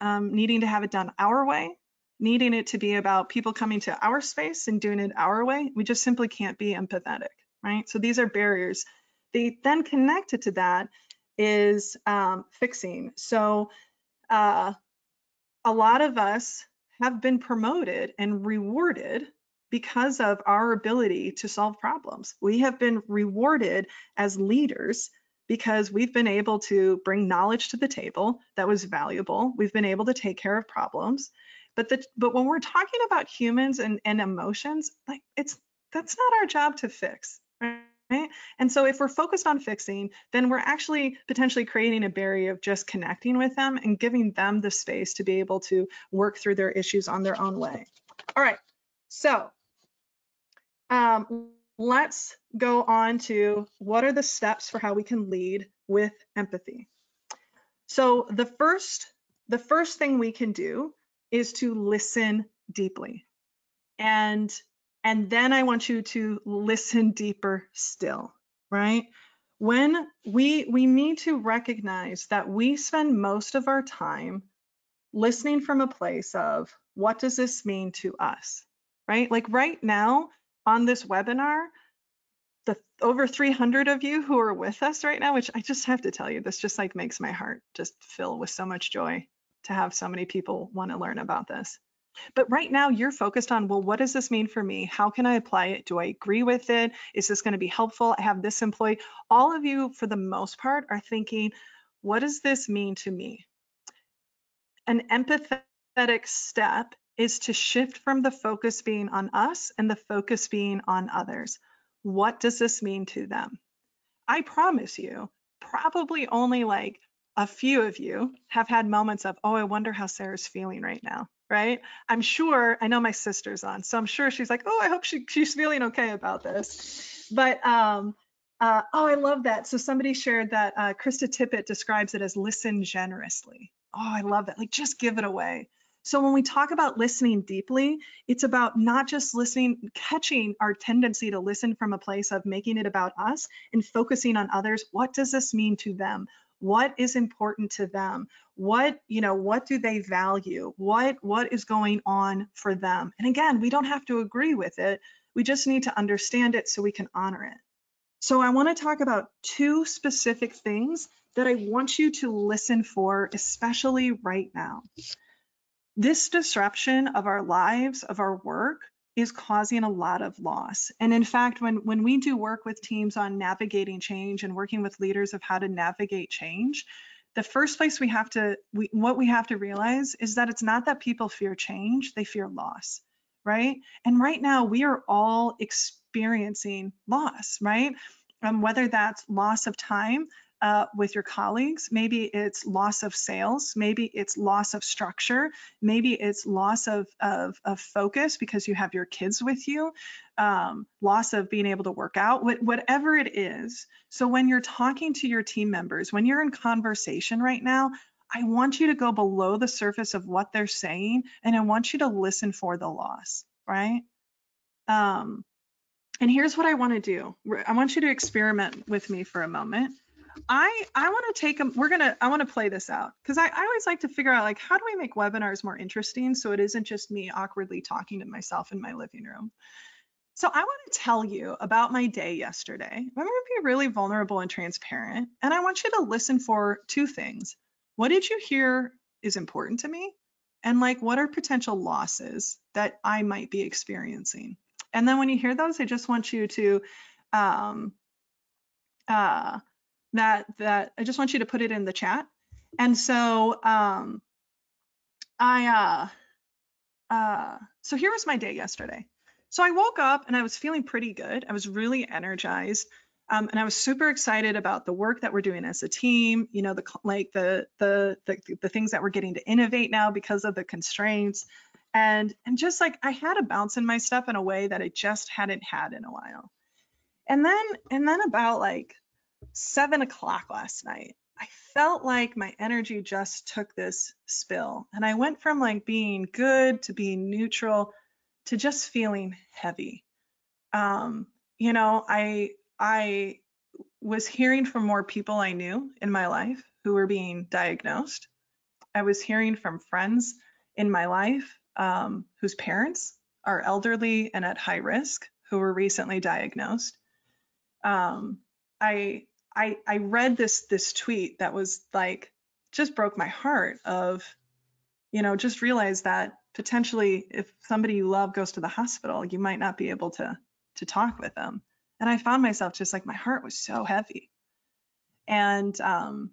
[SPEAKER 1] um, needing to have it done our way, needing it to be about people coming to our space and doing it our way, we just simply can't be empathetic, right? So these are barriers. they then connected to that is um, fixing. So uh, a lot of us have been promoted and rewarded because of our ability to solve problems. We have been rewarded as leaders because we've been able to bring knowledge to the table that was valuable. We've been able to take care of problems. But the, but when we're talking about humans and, and emotions, like it's that's not our job to fix. Right? Right? And so if we're focused on fixing, then we're actually potentially creating a barrier of just connecting with them and giving them the space to be able to work through their issues on their own way. All right, so um, let's go on to what are the steps for how we can lead with empathy. So the first, the first thing we can do is to listen deeply. And and then I want you to listen deeper still, right? When we we need to recognize that we spend most of our time listening from a place of what does this mean to us, right? Like right now on this webinar, the over 300 of you who are with us right now, which I just have to tell you, this just like makes my heart just fill with so much joy to have so many people want to learn about this. But right now you're focused on, well, what does this mean for me? How can I apply it? Do I agree with it? Is this going to be helpful? I have this employee. All of you, for the most part, are thinking, what does this mean to me? An empathetic step is to shift from the focus being on us and the focus being on others. What does this mean to them? I promise you, probably only like a few of you have had moments of, oh, I wonder how Sarah's feeling right now right? I'm sure, I know my sister's on, so I'm sure she's like, oh, I hope she, she's feeling okay about this. But, um, uh, oh, I love that. So somebody shared that uh, Krista Tippett describes it as listen generously. Oh, I love that. Like, just give it away. So when we talk about listening deeply, it's about not just listening, catching our tendency to listen from a place of making it about us and focusing on others. What does this mean to them? what is important to them? What you know what do they value? What what is going on for them? And again we don't have to agree with it. We just need to understand it so we can honor it. So i want to talk about two specific things that i want you to listen for especially right now this disruption of our lives of our work is causing a lot of loss. And in fact, when, when we do work with teams on navigating change and working with leaders of how to navigate change, the first place we have to, we, what we have to realize is that it's not that people fear change, they fear loss, right? And right now we are all experiencing loss, right? Um, whether that's loss of time, uh, with your colleagues. Maybe it's loss of sales. Maybe it's loss of structure. Maybe it's loss of, of, of focus because you have your kids with you, um, loss of being able to work out, Wh whatever it is. So when you're talking to your team members, when you're in conversation right now, I want you to go below the surface of what they're saying and I want you to listen for the loss, right? Um, and here's what I want to do. I want you to experiment with me for a moment. I I want to take them. We're gonna. I want to play this out because I, I always like to figure out like how do we make webinars more interesting so it isn't just me awkwardly talking to myself in my living room. So I want to tell you about my day yesterday. I'm going to be really vulnerable and transparent, and I want you to listen for two things. What did you hear is important to me, and like what are potential losses that I might be experiencing. And then when you hear those, I just want you to um, uh, that that I just want you to put it in the chat. And so um, I uh, uh, so here was my day yesterday. So I woke up and I was feeling pretty good. I was really energized. Um, and I was super excited about the work that we're doing as a team. You know, the like the, the the the things that we're getting to innovate now because of the constraints, and and just like I had a bounce in my step in a way that I just hadn't had in a while. And then and then about like seven o'clock last night, I felt like my energy just took this spill, and I went from like being good to being neutral to just feeling heavy. Um, you know, I I was hearing from more people I knew in my life who were being diagnosed. I was hearing from friends in my life um, whose parents are elderly and at high risk who were recently diagnosed. Um, I, I I read this this tweet that was like just broke my heart of you know just realize that potentially if somebody you love goes to the hospital you might not be able to to talk with them and I found myself just like my heart was so heavy. And um,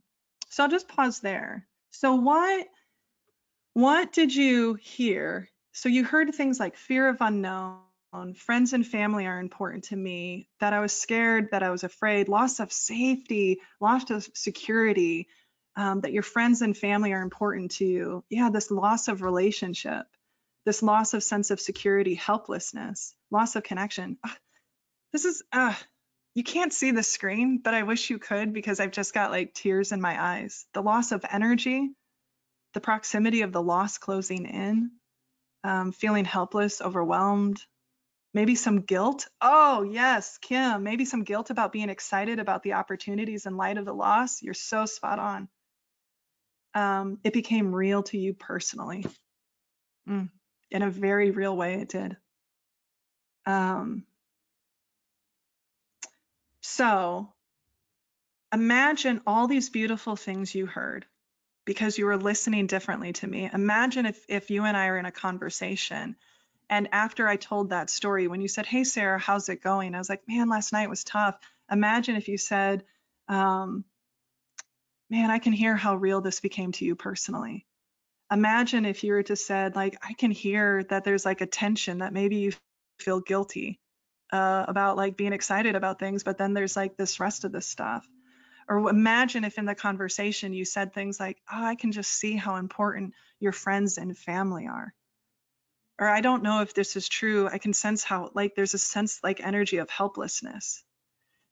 [SPEAKER 1] so I'll just pause there. So what what did you hear? So you heard things like fear of unknown, friends and family are important to me, that I was scared, that I was afraid, loss of safety, loss of security, um, that your friends and family are important to you. Yeah, this loss of relationship, this loss of sense of security, helplessness, loss of connection. Ugh, this is, uh, you can't see the screen, but I wish you could because I've just got like tears in my eyes. The loss of energy, the proximity of the loss closing in, um, feeling helpless, overwhelmed, maybe some guilt. Oh, yes, Kim, maybe some guilt about being excited about the opportunities in light of the loss. You're so spot on. Um, it became real to you personally. Mm, in a very real way, it did. Um, so imagine all these beautiful things you heard because you were listening differently to me. Imagine if, if you and I are in a conversation and after I told that story, when you said, Hey, Sarah, how's it going? I was like, Man, last night was tough. Imagine if you said, um, Man, I can hear how real this became to you personally. Imagine if you were to said, like, I can hear that there's like a tension that maybe you feel guilty uh, about like being excited about things, but then there's like this rest of this stuff. Or imagine if in the conversation you said things like, oh, I can just see how important your friends and family are. Or I don't know if this is true. I can sense how, like, there's a sense like energy of helplessness.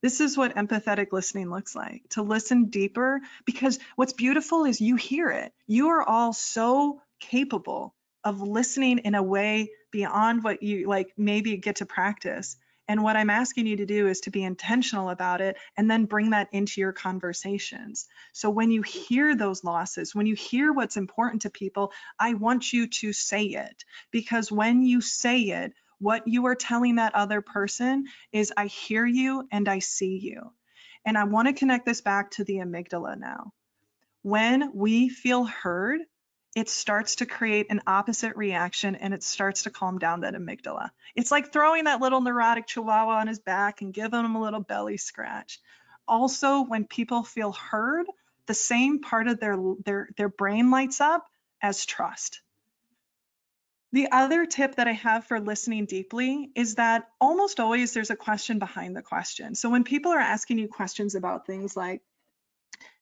[SPEAKER 1] This is what empathetic listening looks like to listen deeper because what's beautiful is you hear it. You are all so capable of listening in a way beyond what you like maybe get to practice and what I'm asking you to do is to be intentional about it and then bring that into your conversations. So when you hear those losses, when you hear what's important to people, I want you to say it because when you say it, what you are telling that other person is, I hear you and I see you. And I want to connect this back to the amygdala now. When we feel heard, it starts to create an opposite reaction and it starts to calm down that amygdala. It's like throwing that little neurotic chihuahua on his back and giving him a little belly scratch. Also, when people feel heard, the same part of their their their brain lights up as trust. The other tip that I have for listening deeply is that almost always there's a question behind the question. So when people are asking you questions about things like,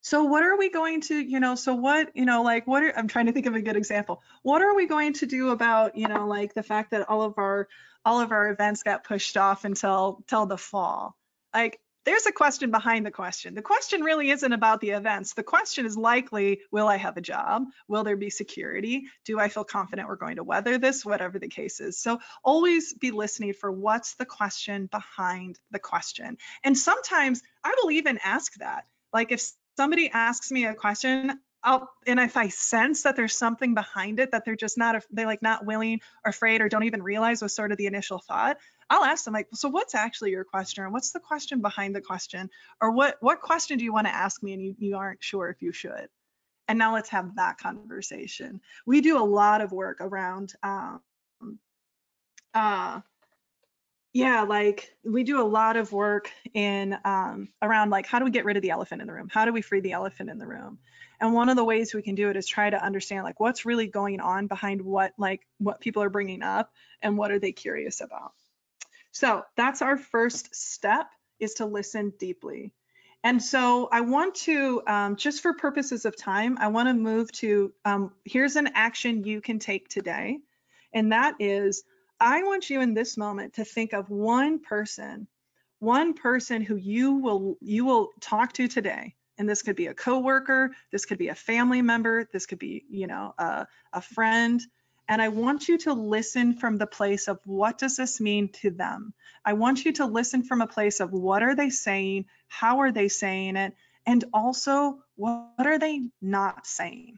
[SPEAKER 1] so what are we going to, you know, so what, you know, like what are, I'm trying to think of a good example. What are we going to do about, you know, like the fact that all of our all of our events got pushed off until till the fall? Like there's a question behind the question. The question really isn't about the events. The question is likely, will I have a job? Will there be security? Do I feel confident we're going to weather this? Whatever the case is. So always be listening for what's the question behind the question. And sometimes I will even ask that. Like if somebody asks me a question, I'll, and if I sense that there's something behind it that they're just not, they're like not willing or afraid or don't even realize was sort of the initial thought, I'll ask them like, so what's actually your question? Or what's the question behind the question? Or what, what question do you want to ask me and you, you aren't sure if you should? And now let's have that conversation. We do a lot of work around um, uh, yeah, like we do a lot of work in um, around like how do we get rid of the elephant in the room? How do we free the elephant in the room? And one of the ways we can do it is try to understand like what's really going on behind what like what people are bringing up and what are they curious about. So that's our first step is to listen deeply. And so I want to, um, just for purposes of time, I want to move to um, here's an action you can take today. And that is I want you in this moment to think of one person, one person who you will you will talk to today. And this could be a coworker, this could be a family member, this could be, you know, a, a friend. And I want you to listen from the place of what does this mean to them? I want you to listen from a place of what are they saying? How are they saying it? And also, what are they not saying?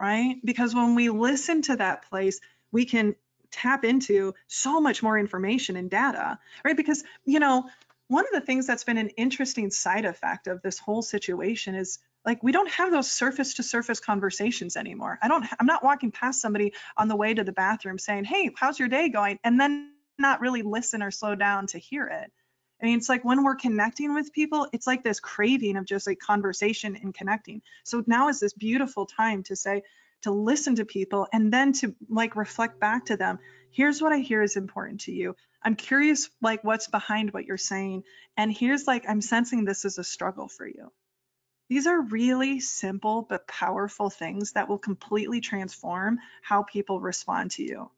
[SPEAKER 1] Right? Because when we listen to that place, we can tap into so much more information and data, right? Because, you know, one of the things that's been an interesting side effect of this whole situation is like we don't have those surface to surface conversations anymore. I don't I'm not walking past somebody on the way to the bathroom saying, "Hey, how's your day going?" and then not really listen or slow down to hear it. I mean, it's like when we're connecting with people, it's like this craving of just like conversation and connecting. So now is this beautiful time to say, to listen to people and then to like reflect back to them here's what i hear is important to you. I'm curious like what's behind what you're saying and here's like i'm sensing this is a struggle for you. These are really simple but powerful things that will completely transform how people respond to you.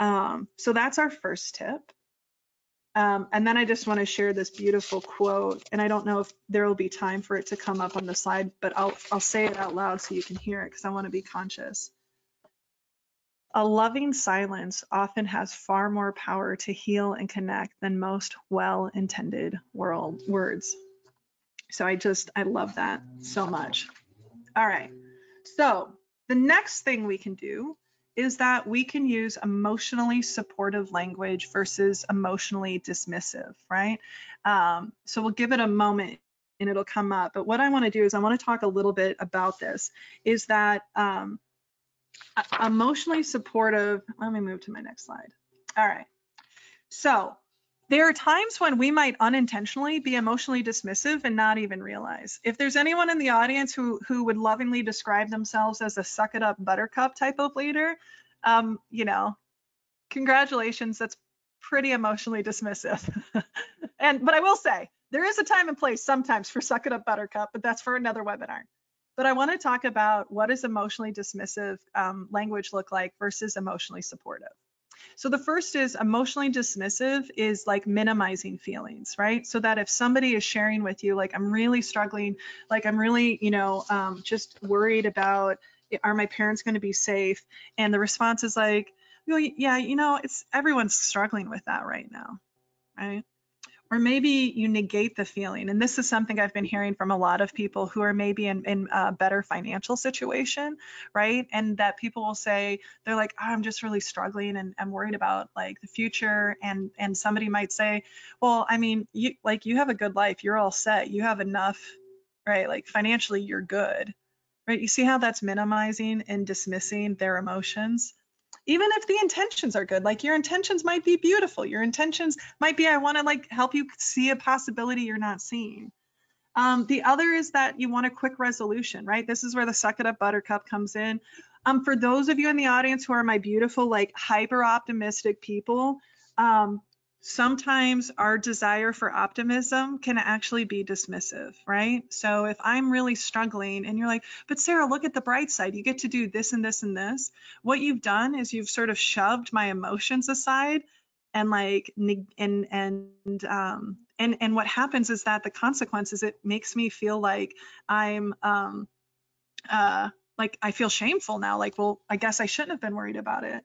[SPEAKER 1] Um, so that's our first tip um, and then I just want to share this beautiful quote, and I don't know if there will be time for it to come up on the slide, but I'll, I'll say it out loud so you can hear it because I want to be conscious. A loving silence often has far more power to heal and connect than most well-intended world words. So I just, I love that so much. All right. So the next thing we can do is that we can use emotionally supportive language versus emotionally dismissive, right? Um, so we'll give it a moment and it'll come up. But what I want to do is I want to talk a little bit about this is that um, emotionally supportive, let me move to my next slide. All right. So there are times when we might unintentionally be emotionally dismissive and not even realize. If there's anyone in the audience who who would lovingly describe themselves as a suck it up buttercup type of leader, um, you know, congratulations, that's pretty emotionally dismissive. *laughs* and but I will say there is a time and place sometimes for suck it up buttercup, but that's for another webinar. But I want to talk about what does emotionally dismissive um, language look like versus emotionally supportive. So the first is emotionally dismissive is like minimizing feelings, right? So that if somebody is sharing with you, like I'm really struggling, like I'm really, you know, um, just worried about are my parents going to be safe? And the response is like, well, yeah, you know, it's everyone's struggling with that right now, right? Or maybe you negate the feeling. And this is something I've been hearing from a lot of people who are maybe in, in a better financial situation, right? And that people will say, they're like, oh, I'm just really struggling and I'm worried about like the future. And and somebody might say, well, I mean, you like you have a good life, you're all set, you have enough, right? Like financially, you're good. Right. You see how that's minimizing and dismissing their emotions even if the intentions are good like your intentions might be beautiful. Your intentions might be i want to like help you see a possibility you're not seeing. Um, the other is that you want a quick resolution right? This is where the suck it up buttercup comes in. Um, for those of you in the audience who are my beautiful like hyper optimistic people um, sometimes our desire for optimism can actually be dismissive, right? So if I'm really struggling and you're like, but Sarah, look at the bright side, you get to do this and this and this. What you've done is you've sort of shoved my emotions aside and like and and um and and what happens is that the consequences it makes me feel like I'm um uh like I feel shameful now like well I guess I shouldn't have been worried about it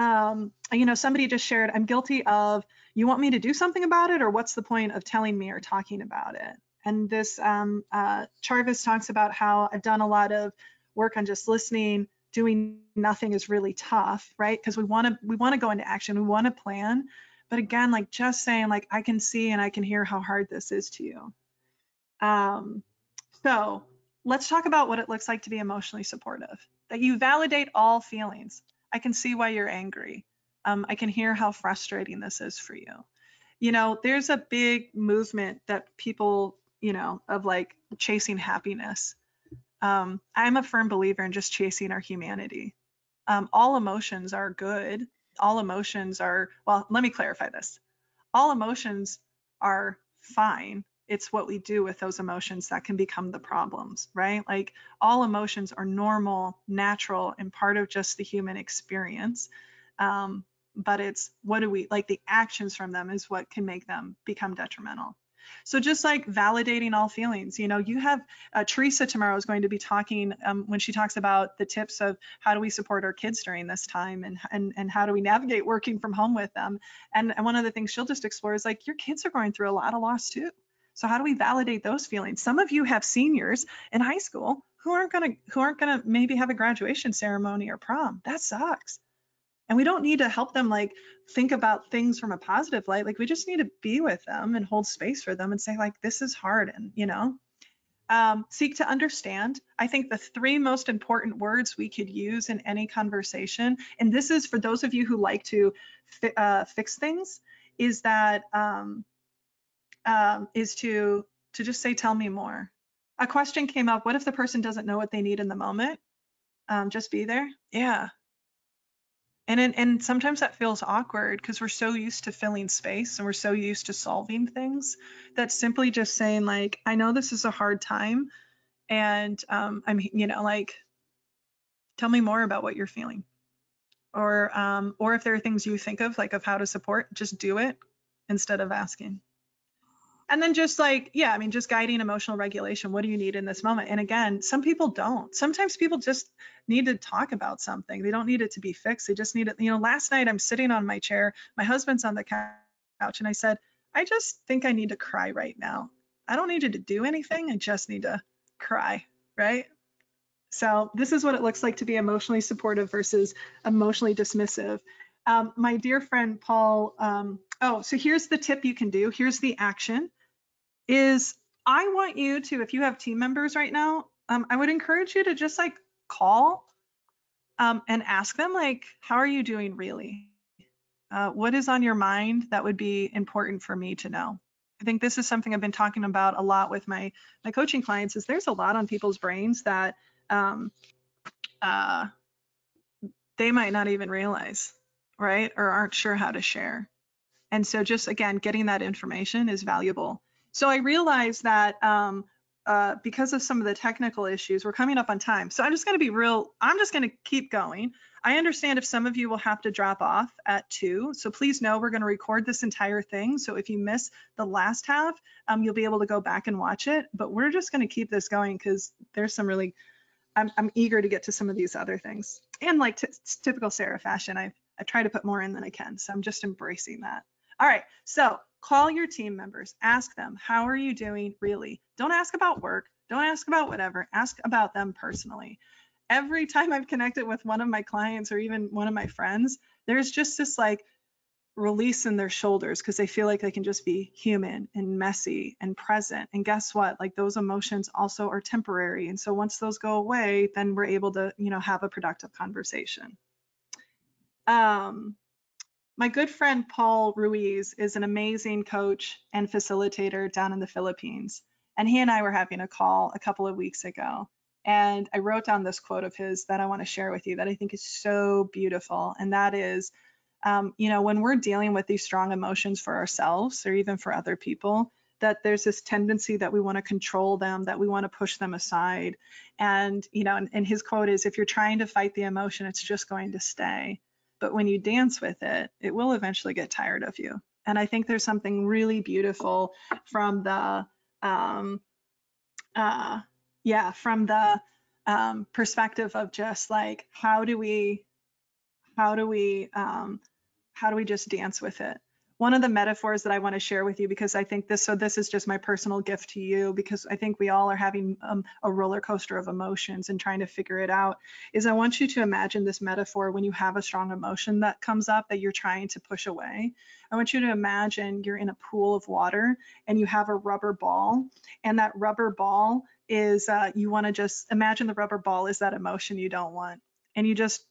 [SPEAKER 1] um, you know, somebody just shared, I'm guilty of, you want me to do something about it, or what's the point of telling me or talking about it? And this um, uh, Charvis talks about how I've done a lot of work on just listening, doing nothing is really tough, right? Because we want to we want to go into action, we want to plan, but again, like just saying, like I can see and I can hear how hard this is to you. Um, so let's talk about what it looks like to be emotionally supportive. That you validate all feelings. I can see why you're angry. Um, I can hear how frustrating this is for you. You know, there's a big movement that people, you know, of like chasing happiness. Um, I'm a firm believer in just chasing our humanity. Um, all emotions are good. All emotions are, well, let me clarify this. All emotions are fine. It's what we do with those emotions that can become the problems, right? Like all emotions are normal, natural, and part of just the human experience. Um, but it's what do we like the actions from them is what can make them become detrimental. So just like validating all feelings, you know, you have uh, Teresa tomorrow is going to be talking um, when she talks about the tips of how do we support our kids during this time and and and how do we navigate working from home with them. And, and one of the things she'll just explore is like your kids are going through a lot of loss too. So how do we validate those feelings? Some of you have seniors in high school who aren't gonna who aren't gonna maybe have a graduation ceremony or prom. That sucks and we don't need to help them like think about things from a positive light like we just need to be with them and hold space for them and say like this is hard and you know um, seek to understand i think the three most important words we could use in any conversation and this is for those of you who like to fi uh, fix things is that um, um, is to to just say tell me more. A question came up what if the person doesn't know what they need in the moment? Um, just be there? Yeah. And and, and sometimes that feels awkward because we're so used to filling space and we're so used to solving things that simply just saying like, I know this is a hard time, and um, I'm you know like, tell me more about what you're feeling, or um, or if there are things you think of like of how to support, just do it instead of asking and then just like yeah i mean just guiding emotional regulation what do you need in this moment? And again some people don't. Sometimes people just need to talk about something. They don't need it to be fixed. They just need it you know last night i'm sitting on my chair my husband's on the couch and i said i just think i need to cry right now. I don't need you to do anything. I just need to cry right? So this is what it looks like to be emotionally supportive versus emotionally dismissive. Um, my dear friend paul um, oh so here's the tip you can do. Here's the action is I want you to, if you have team members right now, um, I would encourage you to just like call um, and ask them like, how are you doing really? Uh, what is on your mind that would be important for me to know? I think this is something I've been talking about a lot with my my coaching clients. Is there's a lot on people's brains that um, uh, they might not even realize, right, or aren't sure how to share. And so, just again, getting that information is valuable. So I realized that um, uh, because of some of the technical issues, we're coming up on time. So I'm just going to be real, I'm just going to keep going. I understand if some of you will have to drop off at two. So please know we're going to record this entire thing. So if you miss the last half, um, you'll be able to go back and watch it. But we're just going to keep this going because there's some really, I'm, I'm, eager to get to some of these other things. And like typical Sarah fashion, I I try to put more in than I can. So I'm just embracing that. All right. So Call your team members, ask them, how are you doing really? Don't ask about work, don't ask about whatever, ask about them personally. Every *laughs* time I've connected with one of my clients or even one of my friends, there's just this like release in their shoulders because they feel like they can just be human and messy and present. And guess what? Like those emotions also are temporary. And so once those go away, then we're able to, you know, have a productive conversation. Um, my good friend Paul Ruiz is an amazing coach and facilitator down in the Philippines. And he and I were having a call a couple of weeks ago. And I wrote down this quote of his that I want to share with you that I think is so beautiful. And that is, um, you know, when we're dealing with these strong emotions for ourselves or even for other people, that there's this tendency that we want to control them, that we want to push them aside. And, you know, and, and his quote is if you're trying to fight the emotion, it's just going to stay but when you dance with it, it will eventually get tired of you. And I think there's something really beautiful from the, um, uh, yeah, from the um, perspective of just like how do we, how do we, um, how do we just dance with it? One of the metaphors that I want to share with you because I think this so this is just my personal gift to you because I think we all are having um, a roller coaster of emotions and trying to figure it out is I want you to imagine this metaphor when you have a strong emotion that comes up that you're trying to push away. I want you to imagine you're in a pool of water and you have a rubber ball and that rubber ball is uh, you want to just imagine the rubber ball is that emotion you don't want and you just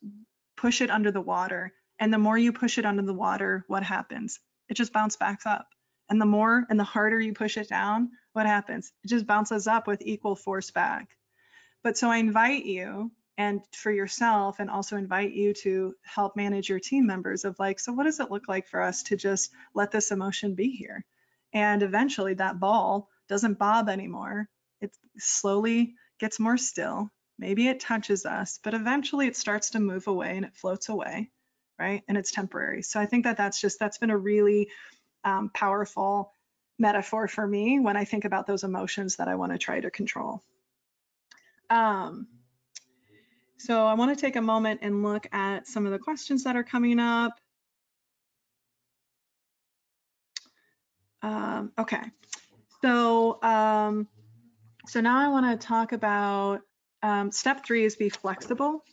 [SPEAKER 1] push it under the water And the more you push it under the water, what happens? It just bounces back up. And the more and the harder you push it down, what happens? It just bounces up with equal force back. But so I invite you and for yourself and also invite you to help manage your team members of like, so what does it look like for us to just let this emotion be here? And eventually that ball doesn't bob anymore. It slowly gets more still. Maybe it touches us, but eventually it starts to move away and it floats away, right? And it's temporary. So I think that that's just, that's been a really um, powerful metaphor for me when I think about those emotions that I want to try to control. Um, so I want to take a moment and look at some of the questions that are coming up. Um, okay, so um, so now I want to talk about um, step three is be flexible.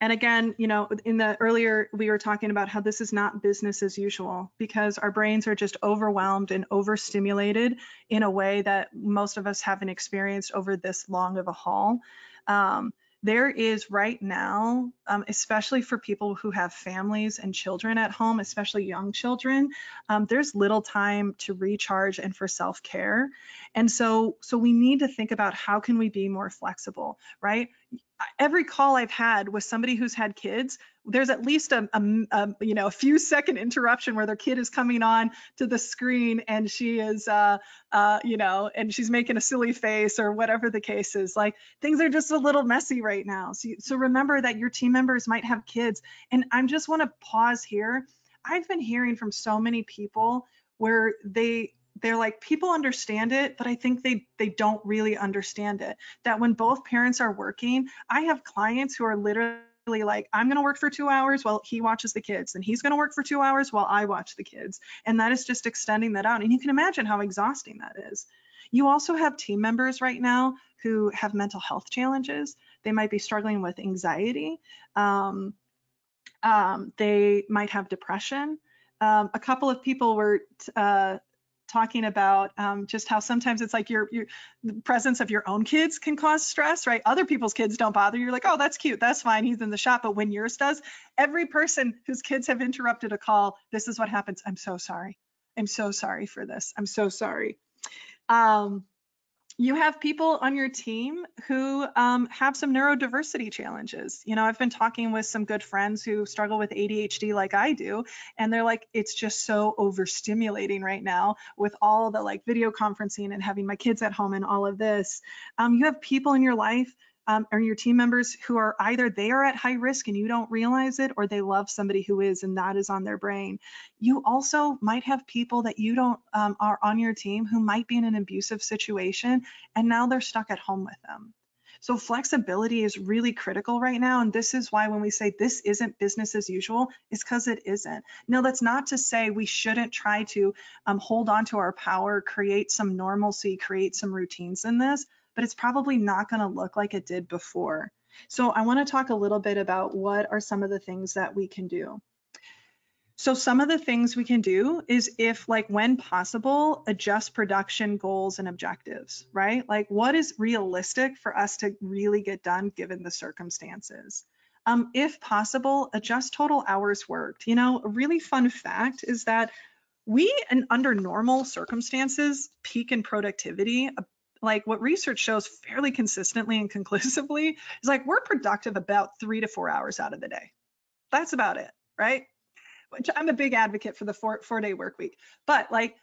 [SPEAKER 1] And again, you know, in the earlier, we were talking about how this is not business as usual because our brains are just overwhelmed and overstimulated in a way that most of us haven't experienced over this long of a haul. Um, there is right now, um, especially for people who have families and children at home, especially young children, um, there's little time to recharge and for self-care. And so, so we need to think about how can we be more flexible, right? Every call I've had with somebody who's had kids, there's at least a, a, a, you know a few second interruption where their kid is coming on to the screen and she is uh, uh, you know and she's making a silly face or whatever the case is. Like things are just a little messy right now. So so remember that your team members might have kids, and I just want to pause here. I've been hearing from so many people where they they're like people understand it but i think they they don't really understand it. That when both parents are working i have clients who are literally like i'm going to work for two hours while he watches the kids and he's going to work for two hours while i watch the kids. And that is just extending that out. And you can imagine how exhausting that is. You also have team members right now who have mental health challenges. They might be struggling with anxiety. Um, um, they might have depression. Um, a couple of people were uh, talking about um, just how sometimes it's like your your the presence of your own kids can cause stress, right? Other people's kids don't bother you. You're like, oh, that's cute, that's fine. He's in the shop, but when yours does, every person whose kids have interrupted a call, this is what happens. I'm so sorry. I'm so sorry for this. I'm so sorry. Um, you have people on your team who um, have some neurodiversity challenges. You know, I've been talking with some good friends who struggle with ADHD like I do, and they're like, it's just so overstimulating right now with all the like video conferencing and having my kids at home and all of this. Um, you have people in your life um, or your team members who are either they are at high risk and you don't realize it, or they love somebody who is and that is on their brain. You also might have people that you don't um, are on your team who might be in an abusive situation and now they're stuck at home with them. So flexibility is really critical right now. And this is why when we say this isn't business as usual, it's because it isn't. Now, that's not to say we shouldn't try to um, hold on to our power, create some normalcy, create some routines in this but it's probably not going to look like it did before. So I want to talk a little bit about what are some of the things that we can do. So some of the things we can do is if like when possible, adjust production goals and objectives, right? Like what is realistic for us to really get done given the circumstances? Um, if possible, adjust total hours worked. You know, a really fun fact is that we, and under normal circumstances, peak in productivity like what research shows fairly consistently and conclusively is like we're productive about three to four hours out of the day. That's about it, right? Which I'm a big advocate for the four, four day work week. But like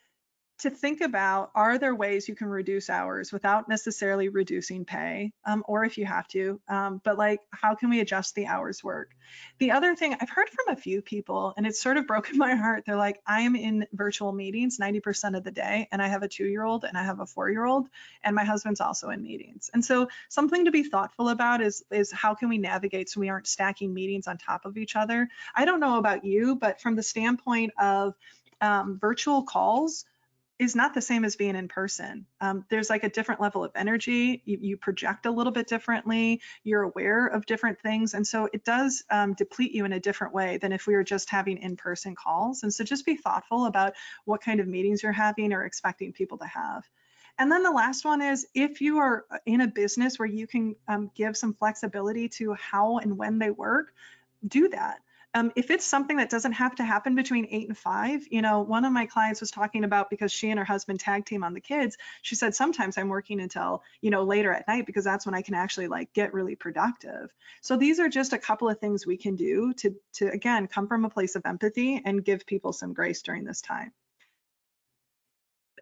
[SPEAKER 1] to think about are there ways you can reduce hours without necessarily reducing pay um, or if you have to um, but like how can we adjust the hours work? The other thing i've heard from a few people and it's sort of *laughs* broken my heart. They're like i'm in virtual meetings 90% of the day and i have a two year old and i have a four year old and my husband's also in meetings. And so something to be thoughtful about is is how can we navigate so we aren't stacking meetings on top of each other? I don't know about you but from the standpoint of um, virtual calls is not the same as being in person. Um, there's like a different level of energy. You, you, project a little bit differently. You're aware of different things. And so it does um, deplete you in a different way than if we were just having in person calls. And so just be thoughtful about what kind of meetings you're having or expecting people to have. And then the last one is if you are in a business where you can um, give some flexibility to how and when they work, do that Um, if it's something that doesn't have to happen between eight and five, you know, one of my clients was talking about because she and her husband tag team on the kids. She said sometimes I'm working until you know later at night because that's when I can actually like get really productive. So these are just a couple of things we can do to to again come from a place of empathy and give people some grace during this time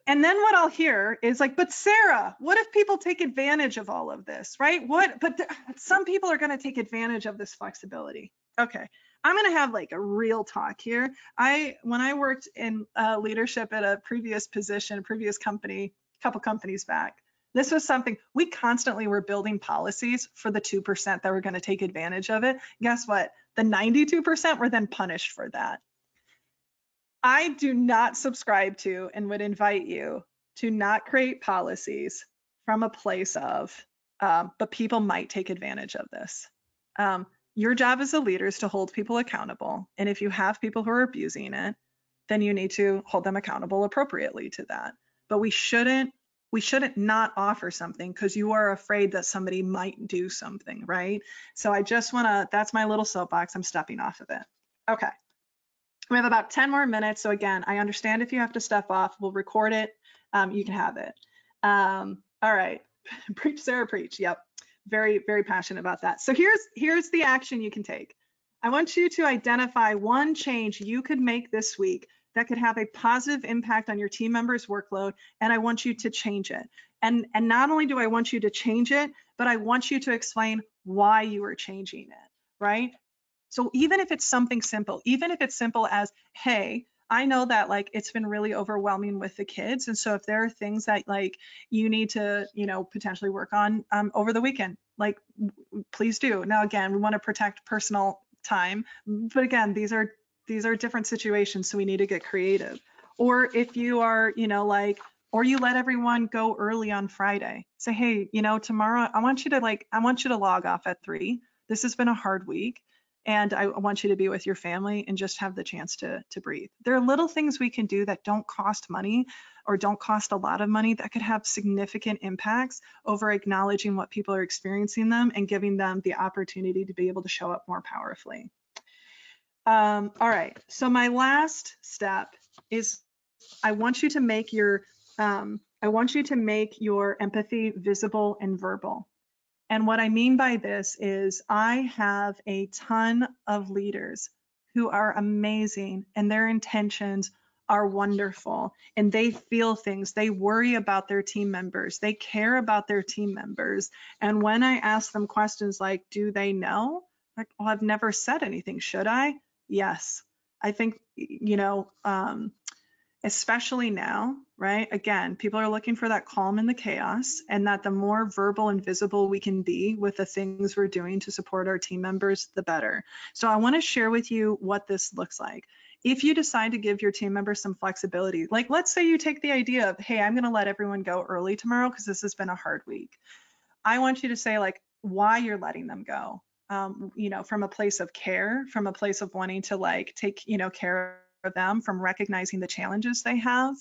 [SPEAKER 1] and then what I'll hear is like, but Sarah, what if people take advantage of all of this, right? What, but some people are going to take advantage of this flexibility. Okay. I'm going to have like a real talk here. I, when I worked in uh, leadership at a previous position, a previous company, a couple companies back, this was something we constantly were building policies for the 2% that were going to take advantage of it. Guess what? The 92% were then punished for that. I do not subscribe to and would invite you to not create policies from a place of, um, but people might take advantage of this. Um, your job as a leader is to hold people accountable. And if you have people who are abusing it, then you need to hold them accountable appropriately to that. But we shouldn't we shouldn't not offer something because you are afraid that somebody might do something, right? So I just want to that's my little soapbox. I'm stepping off of it. Okay. We have about 10 more minutes. So again, I understand if you have to step off, we'll record it. Um, you can have it. Um, all right, *laughs* preach, Sarah, preach. Yep, very, very passionate about that. So here's, here's the action you can take. I want you to identify one change you could make this week that could have a positive impact on your team members' workload, and I want you to change it. And, and not only do I want you to change it, but I want you to explain why you are changing it, right? So even if it's something simple, even if it's simple as, hey, I know that like it's been really overwhelming with the kids. And so if there are things that like you need to, you know, potentially work on um, over the weekend, like please do. Now, again, we want to protect personal time, but again, these are these are different situations. So we need to get creative. Or if you are, you know, like, or you let everyone go early on Friday. Say, hey, you know, tomorrow I want you to like, I want you to log off at three. This has been a hard week and I want you to be with your family and just have the chance to to breathe. There are little things we can do that don't cost money or don't cost a lot of money that could have significant impacts over acknowledging what people are experiencing them and giving them the opportunity to be able to show up more powerfully. Um, all right, so my last step is I want you to make your um, I want you to make your empathy visible and verbal. And what I mean by this is I have a ton of leaders who are amazing and their intentions are wonderful and they feel things. They worry about their team members. They care about their team members. And when I ask them questions like, do they know? Like, well, I've never said anything. Should I? Yes. I think, you know, um, especially now, right? Again, people are looking for that calm in the chaos, and that the more verbal and visible we can be with the things we're doing to support our team members, the better. So, I want to share with you what this looks like. If you decide to give your team members some flexibility, like let's say you take the idea of, hey, I'm going to let everyone go early tomorrow because this has been a hard week. I want you to say, like, why you're letting them go. Um, you know, from a place of care, from a place of wanting to like take, you know, care them from recognizing the challenges they have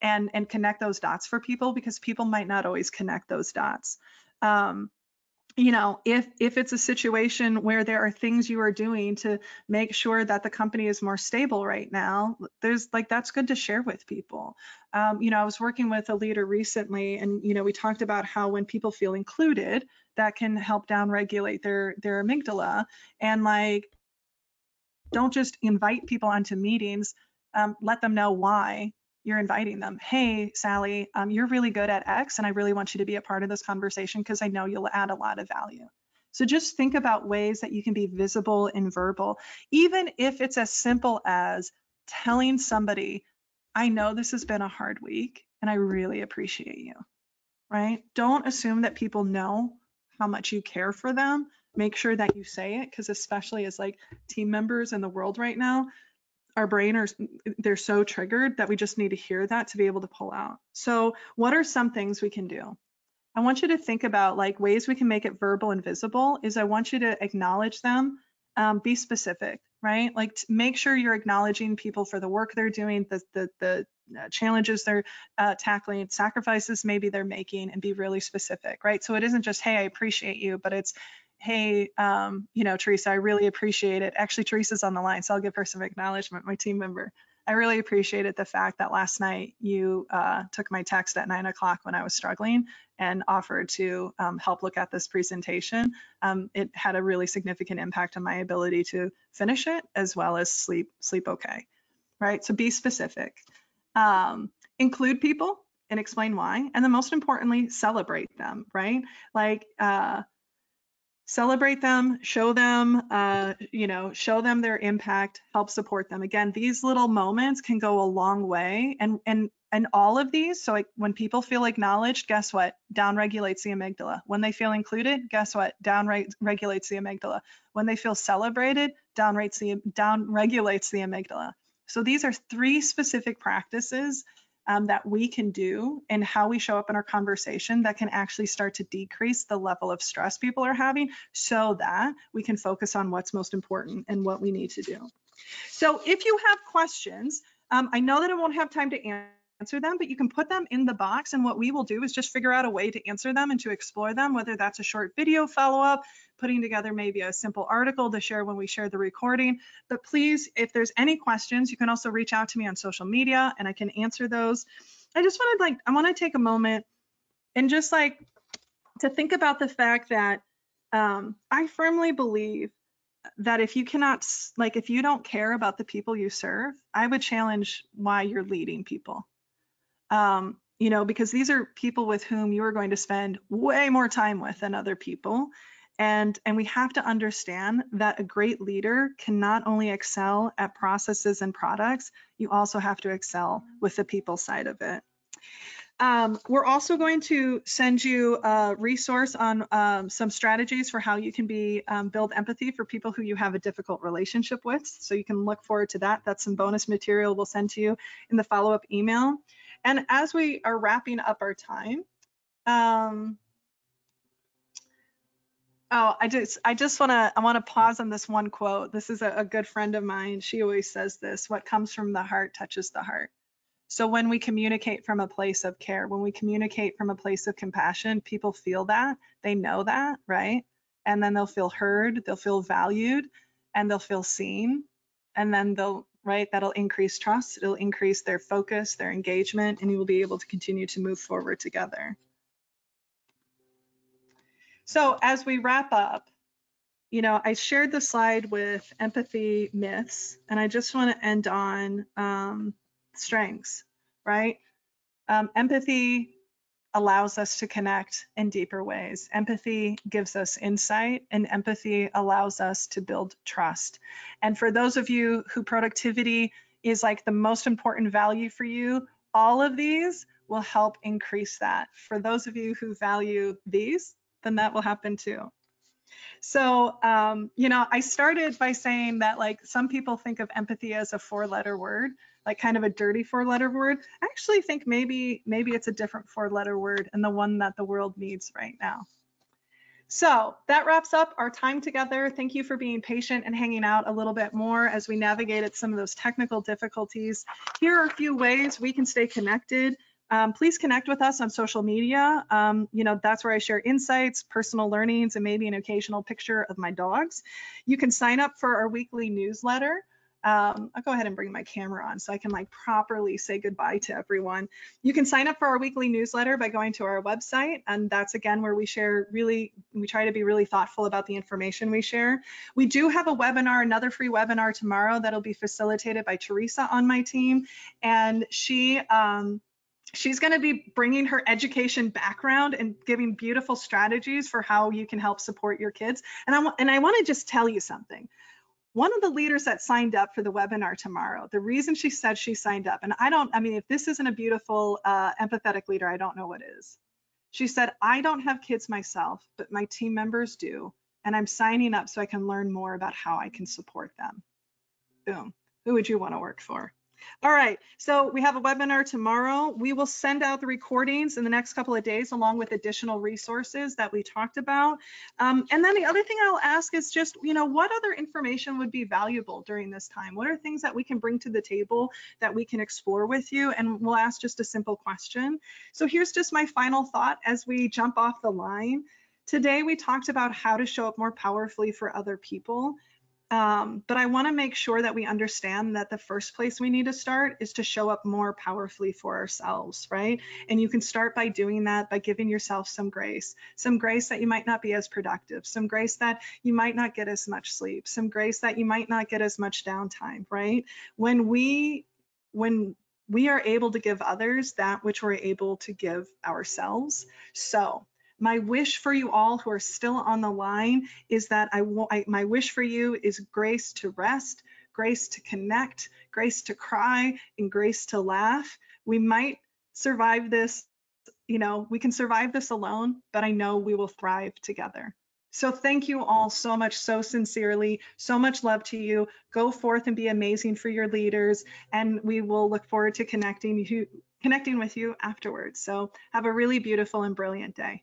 [SPEAKER 1] and and connect those dots for people because people might not always connect those dots. Um, you know if if it's a situation where there are things you are doing to make sure that the company is more stable right now there's like that's good to share with people. Um, you know i was working with a leader recently and you know we talked about how when people feel included that can help down regulate their their amygdala and like don't just invite people onto meetings. Um, let them know why you're inviting them. Hey, Sally, um, you're really good at X, and I really want you to be a part of this conversation because I know you'll add a lot of value. So just think about ways that you can be visible and verbal, even if it's as simple as telling somebody, I know this has been a hard week and I really appreciate you, right? Don't assume that people know how much you care for them make sure that you say it because especially as like team members in the world right now our brain are they're so triggered that we just need to hear that to be able to pull out. So what are some things we can do? I want you to think about like ways we can make it verbal and visible is i want you to acknowledge them um, be specific right? Like make sure you're acknowledging people for the work they're doing the the, the uh, challenges they're uh, tackling sacrifices maybe they're making and be really specific right? So it isn't just hey i appreciate you but it's hey, um, you know, Teresa, I really appreciate it. Actually, Teresa's on the line, so I'll give her some acknowledgement, my team member. I really appreciated the fact that last night you uh, took my text at nine o'clock when I was struggling and offered to um, help look at this presentation. Um, it had a really significant impact on my ability to finish it as well as sleep sleep okay, right? So be specific. Um, include people and explain why. And then most importantly, celebrate them, right? Like, uh, celebrate them, show them, uh, you know, show them their impact, help support them. Again, these little moments can go a long way. And and and all of these, so like when people feel acknowledged, guess what? Down regulates the amygdala. When they feel included, guess what? Down regulates the amygdala. When they feel celebrated, down rates the down regulates the amygdala. So these are three specific practices um, that we can do and how we show up in our conversation that can actually start to decrease the level of stress people are having so that we can focus on what's most important and what we need to do. So if you have questions, um, I know that I won't have time to answer answer them, but you can put them in the box. And what we will do is just figure out a way to answer them and to explore them, whether that's a short video follow-up, putting together maybe a simple article to share when we share the recording. But please, if there's any questions, you can also reach out to me on social media and I can answer those. I just wanted like, I want to take a moment and just like to think about the fact that um, I firmly believe that if you cannot, like, if you don't care about the people you serve, I would challenge why you're leading people um, you know, because these are people with whom you are going to spend way more time with than other people. And, and we have to understand that a great leader can not only excel at processes and products, you also have to excel with the people side of it. Um, we're also going to send you a resource on um, some strategies for how you can be um, build empathy for people who you have a difficult relationship with. So you can look forward to that. That's some bonus material we'll send to you in the follow-up email. And as we are wrapping up our time, um, oh, I just I just want to I want to pause on this one quote. This is a, a good friend of mine. She always says this: "What comes from the heart touches the heart." So when we communicate from a place of care, when we communicate from a place of compassion, people feel that, they know that, right? And then they'll feel heard, they'll feel valued, and they'll feel seen. And then they'll right? That'll increase trust, it'll increase their focus, their engagement, and you will be able to continue to move forward together. So as we wrap up, you know, I shared the slide with empathy myths, and I just want to end on um, strengths, right? Um, empathy allows us to connect in deeper ways. Empathy gives us insight, and empathy allows us to build trust. And for those of you who productivity is like the most important value for you, all of these will help increase that. For those of you who value these, then that will happen too. So, um, you know, I started by saying that like some people think of empathy as a four letter word like kind of a dirty four letter word. I actually think maybe maybe it's a different four letter word and the one that the world needs right now. So that wraps up our time together. Thank you for being patient and hanging out a little bit more as we navigated some of those technical difficulties. Here are a few ways we can stay connected. Um, please connect with us on social media. Um, you know, that's where I share insights, personal learnings, and maybe an occasional picture of my dogs. You can sign up for our weekly newsletter. Um, I'll go ahead and bring my camera on so I can like properly say goodbye to everyone. You can sign up for our weekly newsletter by going to our website. And that's again where we share really, we try to be really thoughtful about the information we share. We do have a webinar, another free webinar tomorrow that'll be facilitated by Teresa on my team. And she, um, she's going to be bringing her education background and giving beautiful strategies for how you can help support your kids. And I, and I want to just tell you something one of the leaders that signed up for the webinar tomorrow, the reason she said she signed up, and I don't, I mean, if this isn't a beautiful, uh, empathetic leader, I don't know what is. She said, I don't have kids myself, but my team members do. And I'm signing up so I can learn more about how I can support them. Boom. Who would you want to work for? All right, so we have a webinar tomorrow. We will send out the recordings in the next couple of days along with additional resources that we talked about. Um, and then the other thing I'll ask is just, you know, what other information would be valuable during this time? What are things that we can bring to the table that we can explore with you? And we'll ask just a simple question. So here's just my final thought as we jump off the line. Today, we talked about how to show up more powerfully for other people. Um, but I want to make sure that we understand that the first place we need to start is to show up more powerfully for ourselves, right? And you can start by doing that by giving yourself some grace, some grace that you might not be as productive, some grace that you might not get as much sleep, some grace that you might not get as much downtime, right? When we when we are able to give others that which we're able to give ourselves. So my wish for you all who are still on the line is that I, I my wish for you is grace to rest, grace to connect, grace to cry, and grace to laugh. We might survive this, you know, we can survive this alone, but I know we will thrive together. So thank you all so much, so sincerely, so much love to you. Go forth and be amazing for your leaders, and we will look forward to connecting you, connecting with you afterwards. So have a really beautiful and brilliant day.